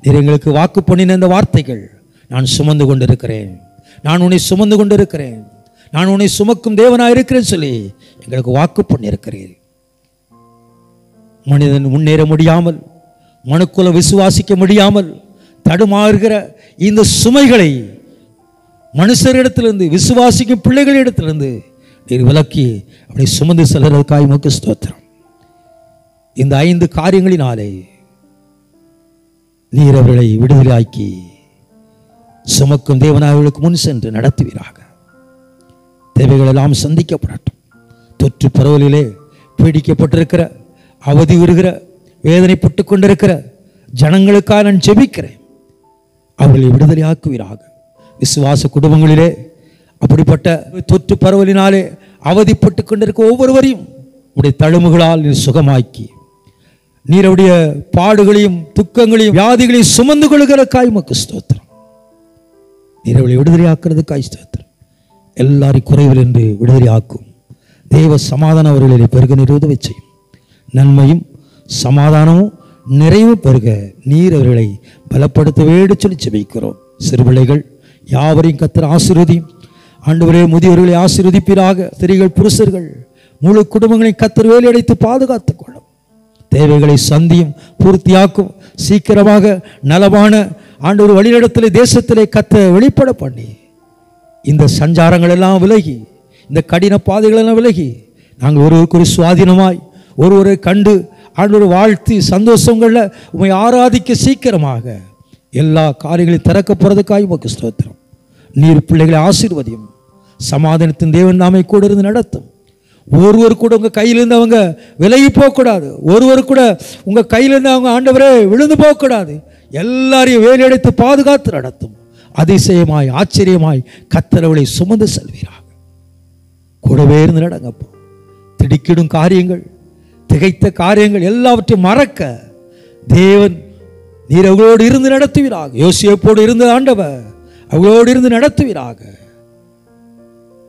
நீர் எங்களுக்கு வாக்கு பண்ணின இந்த வார்த்தைகள் நான் சுமந்து கொண்டிருக்கிறேன். நான் உன்னை சுமந்து கொண்டிருக்கிறேன். நான் உன்னை சுமக்கும் தேவனாக இருக்கிறேன்னு சொல்லி எங்களுக்கு வாக்கு பண்ணியிருக்கிறேன் மனிதன் முன்னேற முடியாமல் மனுக்குல விசுவாசிக்க முடியாமல் தடுமாறுகிற இந்த சுமைகளை மனுஷரிடத்திலிருந்து விசுவாசிக்கும் பிள்ளைகளிடத்திலிருந்து நீர் விலக்கி அப்படி சுமந்து செல்கிறதுக்காய் உமக்கு ஸ்தோத்திரம். இந்த ஐந்து காரியங்களினாலே நீர் அவர்களை விடுதலையாக்கி சுமக்கும் தேவனாயர்களுக்கு முன் சென்று நடத்துவீராக. தேவைகள் எல்லாம் சந்திக்கப்படட்டும். தொற்று பரவலிலே பீடிக்கப்பட்டிருக்கிற அவதி விடுகிற வேதனைப்பட்டு கொண்டிருக்கிற ஜனங்களுக்காக நான் ஜெபிக்கிறேன். அவர்களை விடுதலையாக்குவீராக. விசுவாச குடும்பங்களிலே அப்படிப்பட்ட தொற்று பரவலினாலே அவதிப்பட்டு கொண்டிருக்க ஒவ்வொருவரையும் உடைய தழும்புகளால் நீர் சுகமாக்கி நீருடைய பாடுகளையும் துக்கங்களையும் வியாதிகளையும் சுமந்து கொள்கிற காய்மக்கு ஸ்தோத்திரம். நீர் அவளை விடுதலையாக்குறதுக்காய் ஸ்தோத்திரம். எல்லாரையும் குறைவில் என்று விடுதலையாக்கும். தேவ சமாதானம் அவர்களை பெருக நிறுவதை செய்யும். நன்மையும் சமாதானமும் நிறைவு பெருக. நீர் அவர்களை பலப்படுத்தவேடு சொல்லி செபிக்கிறோம் சிறுபிள்ளைகள் யாவரையும் கத்திர ஆசிர்வதியும். ஆண்டவரே முதியவர்களை ஆசீர்வதிப்பீராக. ஸ்திரீகள் புருஷர்கள் முழு குடும்பங்களை கத்தர் வேலையடைத்து பாதுகாத்துக் கொள்ளும் தேவைகளை சந்தியும் பூர்த்தியாக்கும். சீக்கிரமாக நலமான ஆண்டவர் வழிநடத்தில் தேசத்திலே கத்த வெளிப்பட பண்ணி. இந்த சஞ்சாரங்கள் எல்லாம் விலகி இந்த கடின பாதைகள் எல்லாம் விலகி நாங்கள் ஒருவருக்கு ஒரு சுவாதீனமாய் ஒருவரை கண்டு ஆண்டவர் வாழ்த்தி சந்தோஷங்களில் உண்மை ஆராதிக்க சீக்கிரமாக எல்லா காரியங்களையும் திறக்க போகிறதுக்காக உமக்கு ஸ்தோத்திரம். நீர் பிள்ளைகளை ஆசீர்வதியும். சமாதானத்தின் தேவன் நாமை கூட இருந்து நடத்தும். ஒருவர் கூட உங்கள் கையிலேருந்து அவங்க விலகி போகக்கூடாது ஒருவர் கூட உங்கள் கையிலேருந்து அவங்க ஆண்டவரே விழுந்து போகக்கூடாது எல்லாரையும் வேலையடைத்து பாதுகாத்து நடத்தும். அதிசயமாய் ஆச்சரியமாய் கத்தரவளை சுமந்து செல்வீராக. கூடவே இருந்து நடங்கப்போ. திடுக்கிடும் காரியங்கள் திகைத்த காரியங்கள் எல்லாவற்றையும் மறக்க தேவன் நீர் அவளோடு இருந்து நடத்துவீராக. யோசியப்போடு இருந்த ஆண்டவர் அவளோடு இருந்து நடத்துவீராக.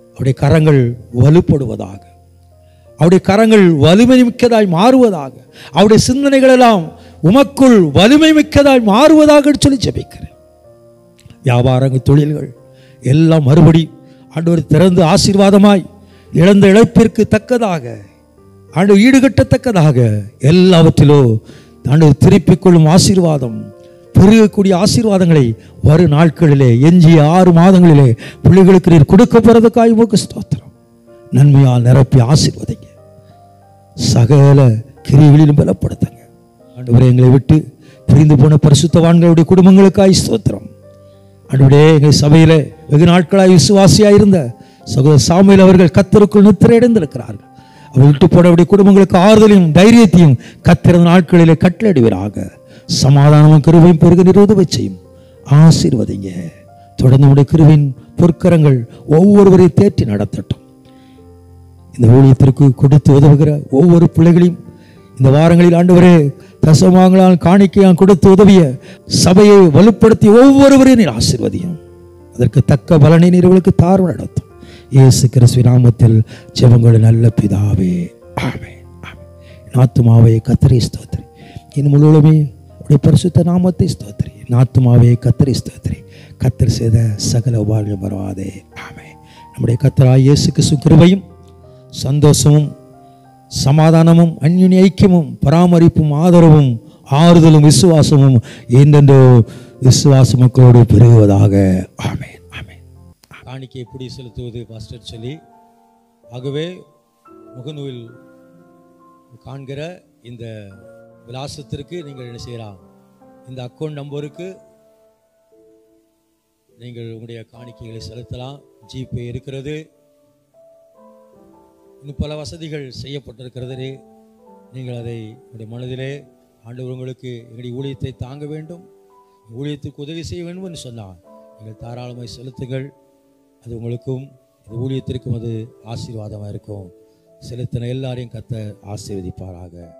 அவருடைய கரங்கள் வலுப்படுவதாக. அவருடைய கரங்கள் வலிமை மிக்கதாய் மாறுவதாக. அவருடைய சிந்தனைகள் எல்லாம் உமக்குள் வலிமை மிக்கதாய் மாறுவதாக சொல்லி ஜபிக்கிறேன். வியாபாரங்கள் தொழில்கள் எல்லாம் மறுபடி ஆண்டவர் திறந்து ஆசீர்வாதமாய் இழந்த இழப்பிற்கு தக்கதாக ஆண்டு ஈடுகட்டத்தக்கதாக எல்லாவற்றிலோ ஆண்டு திருப்பிக் கொள்ளும் ஆசீர்வாதம் பெருகக்கூடிய ஆசீர்வாதங்களை வரும் நாட்களிலே எஞ்சிய ஆறு மாதங்களிலே பிள்ளைகளுக்கு நீர் கொடுக்க போகிறதுக்காய் உங்களுக்கு ஸ்தோத்திரம். நன்மையால் நிரப்பி ஆசீர்வதிங்க. சகல கிரிகளிலும் பலப்படுத்துங்க. ஆண்டு எங்களை விட்டு பிரிந்து போன பரிசுத்தவான்களுடைய குடும்பங்களுக்காய் ஸ்தோத்திரம். ஆண்டவரே எங்கள் சபையில் வெகு நாட்களாக விசுவாசியாக இருந்த சகோதர சாமியில் அவர்கள் கத்தருக்குள் நித்திரையடைந்திருக்கிறார்கள். விட்டு போடக்கூடிய குடும்பங்களுக்கு ஆறுதலையும் தைரியத்தையும் கத்திருந்த நாட்களிலே கட்டளடிவராக சமாதானமும் கருவையும் பெருக நிறுவதவை செய்யும். ஆசீர்வதிங்க. தொடர்ந்து உடைய கிருவின் பொற்கரங்கள் ஒவ்வொருவரையும் தேற்றி நடத்தட்டும். இந்த ஊழியத்திற்கு கொடுத்து உதவுகிற ஒவ்வொரு பிள்ளைகளையும் இந்த வாரங்களில் ஆண்டவரே தசமாங்களால் காணிக்கையால் கொடுத்து உதவிய சபையை வலுப்படுத்தி ஒவ்வொருவரையும் நீர் ஆசிர்வதியும். அதற்கு தக்க பலனை நீர்களுக்கு தார்வு நடத்தும். இயேசு கிறிஸ்துவ நாமத்தில் ஜெபங்கள் நல்ல பிதாவே. ஆமே நாத்துமாவே கத்திரி ஸ்தோத்திரி என் முழுவதுமே உடைய பரிசுத்த நாமத்தை ஸ்தோத்திரி நாத்துமாவே கத்தரி ஸ்தோத்திரி கத்தர் செய்த சகல உபாரியம் வராதே ஆமே நம்முடைய கத்தராய் இயேசு கிறிஸ்து கிருபையும் சந்தோஷமும் சமாதானமும் அந்யுனி ஐக்கியமும் பராமரிப்பும் ஆதரவும் ஆறுதலும் விசுவாசமும் எந்தெந்தோ விசுவாச மக்களோடு பெருகுவதாக. ஆமே காணிக்கை எப்படி செலுத்துவது பாஸ்டர் சொல்லி ஆகவே முகநூல் காண்கிற இந்த விலாசத்திற்கு நீங்கள் என்ன செய்யலாம்? இந்த அக்கௌண்ட் நம்பருக்கு நீங்கள் உங்களுடைய காணிக்கைகளை செலுத்தலாம். ஜிபே இருக்கிறது. இன்னும் பல வசதிகள் செய்யப்பட்டிருக்கிறது. நீங்கள் அதை உங்களுடைய மனதிலே ஆண்டவர் உங்களுக்கு எங்களுடைய ஊழியத்தை தாங்க வேண்டும். ஊழியத்துக்கு உதவி செய்ய வேண்டும் என்று சொன்னார் நீங்கள் தாராளமாய் செலுத்துங்கள். அது உங்களுக்கும் இந்த ஊழியத்திற்கும் அது ஆசீர்வாதமாக இருக்கும். செலுத்தின எல்லாரையும் கத்த ஆசீர்வதிப்பாராக.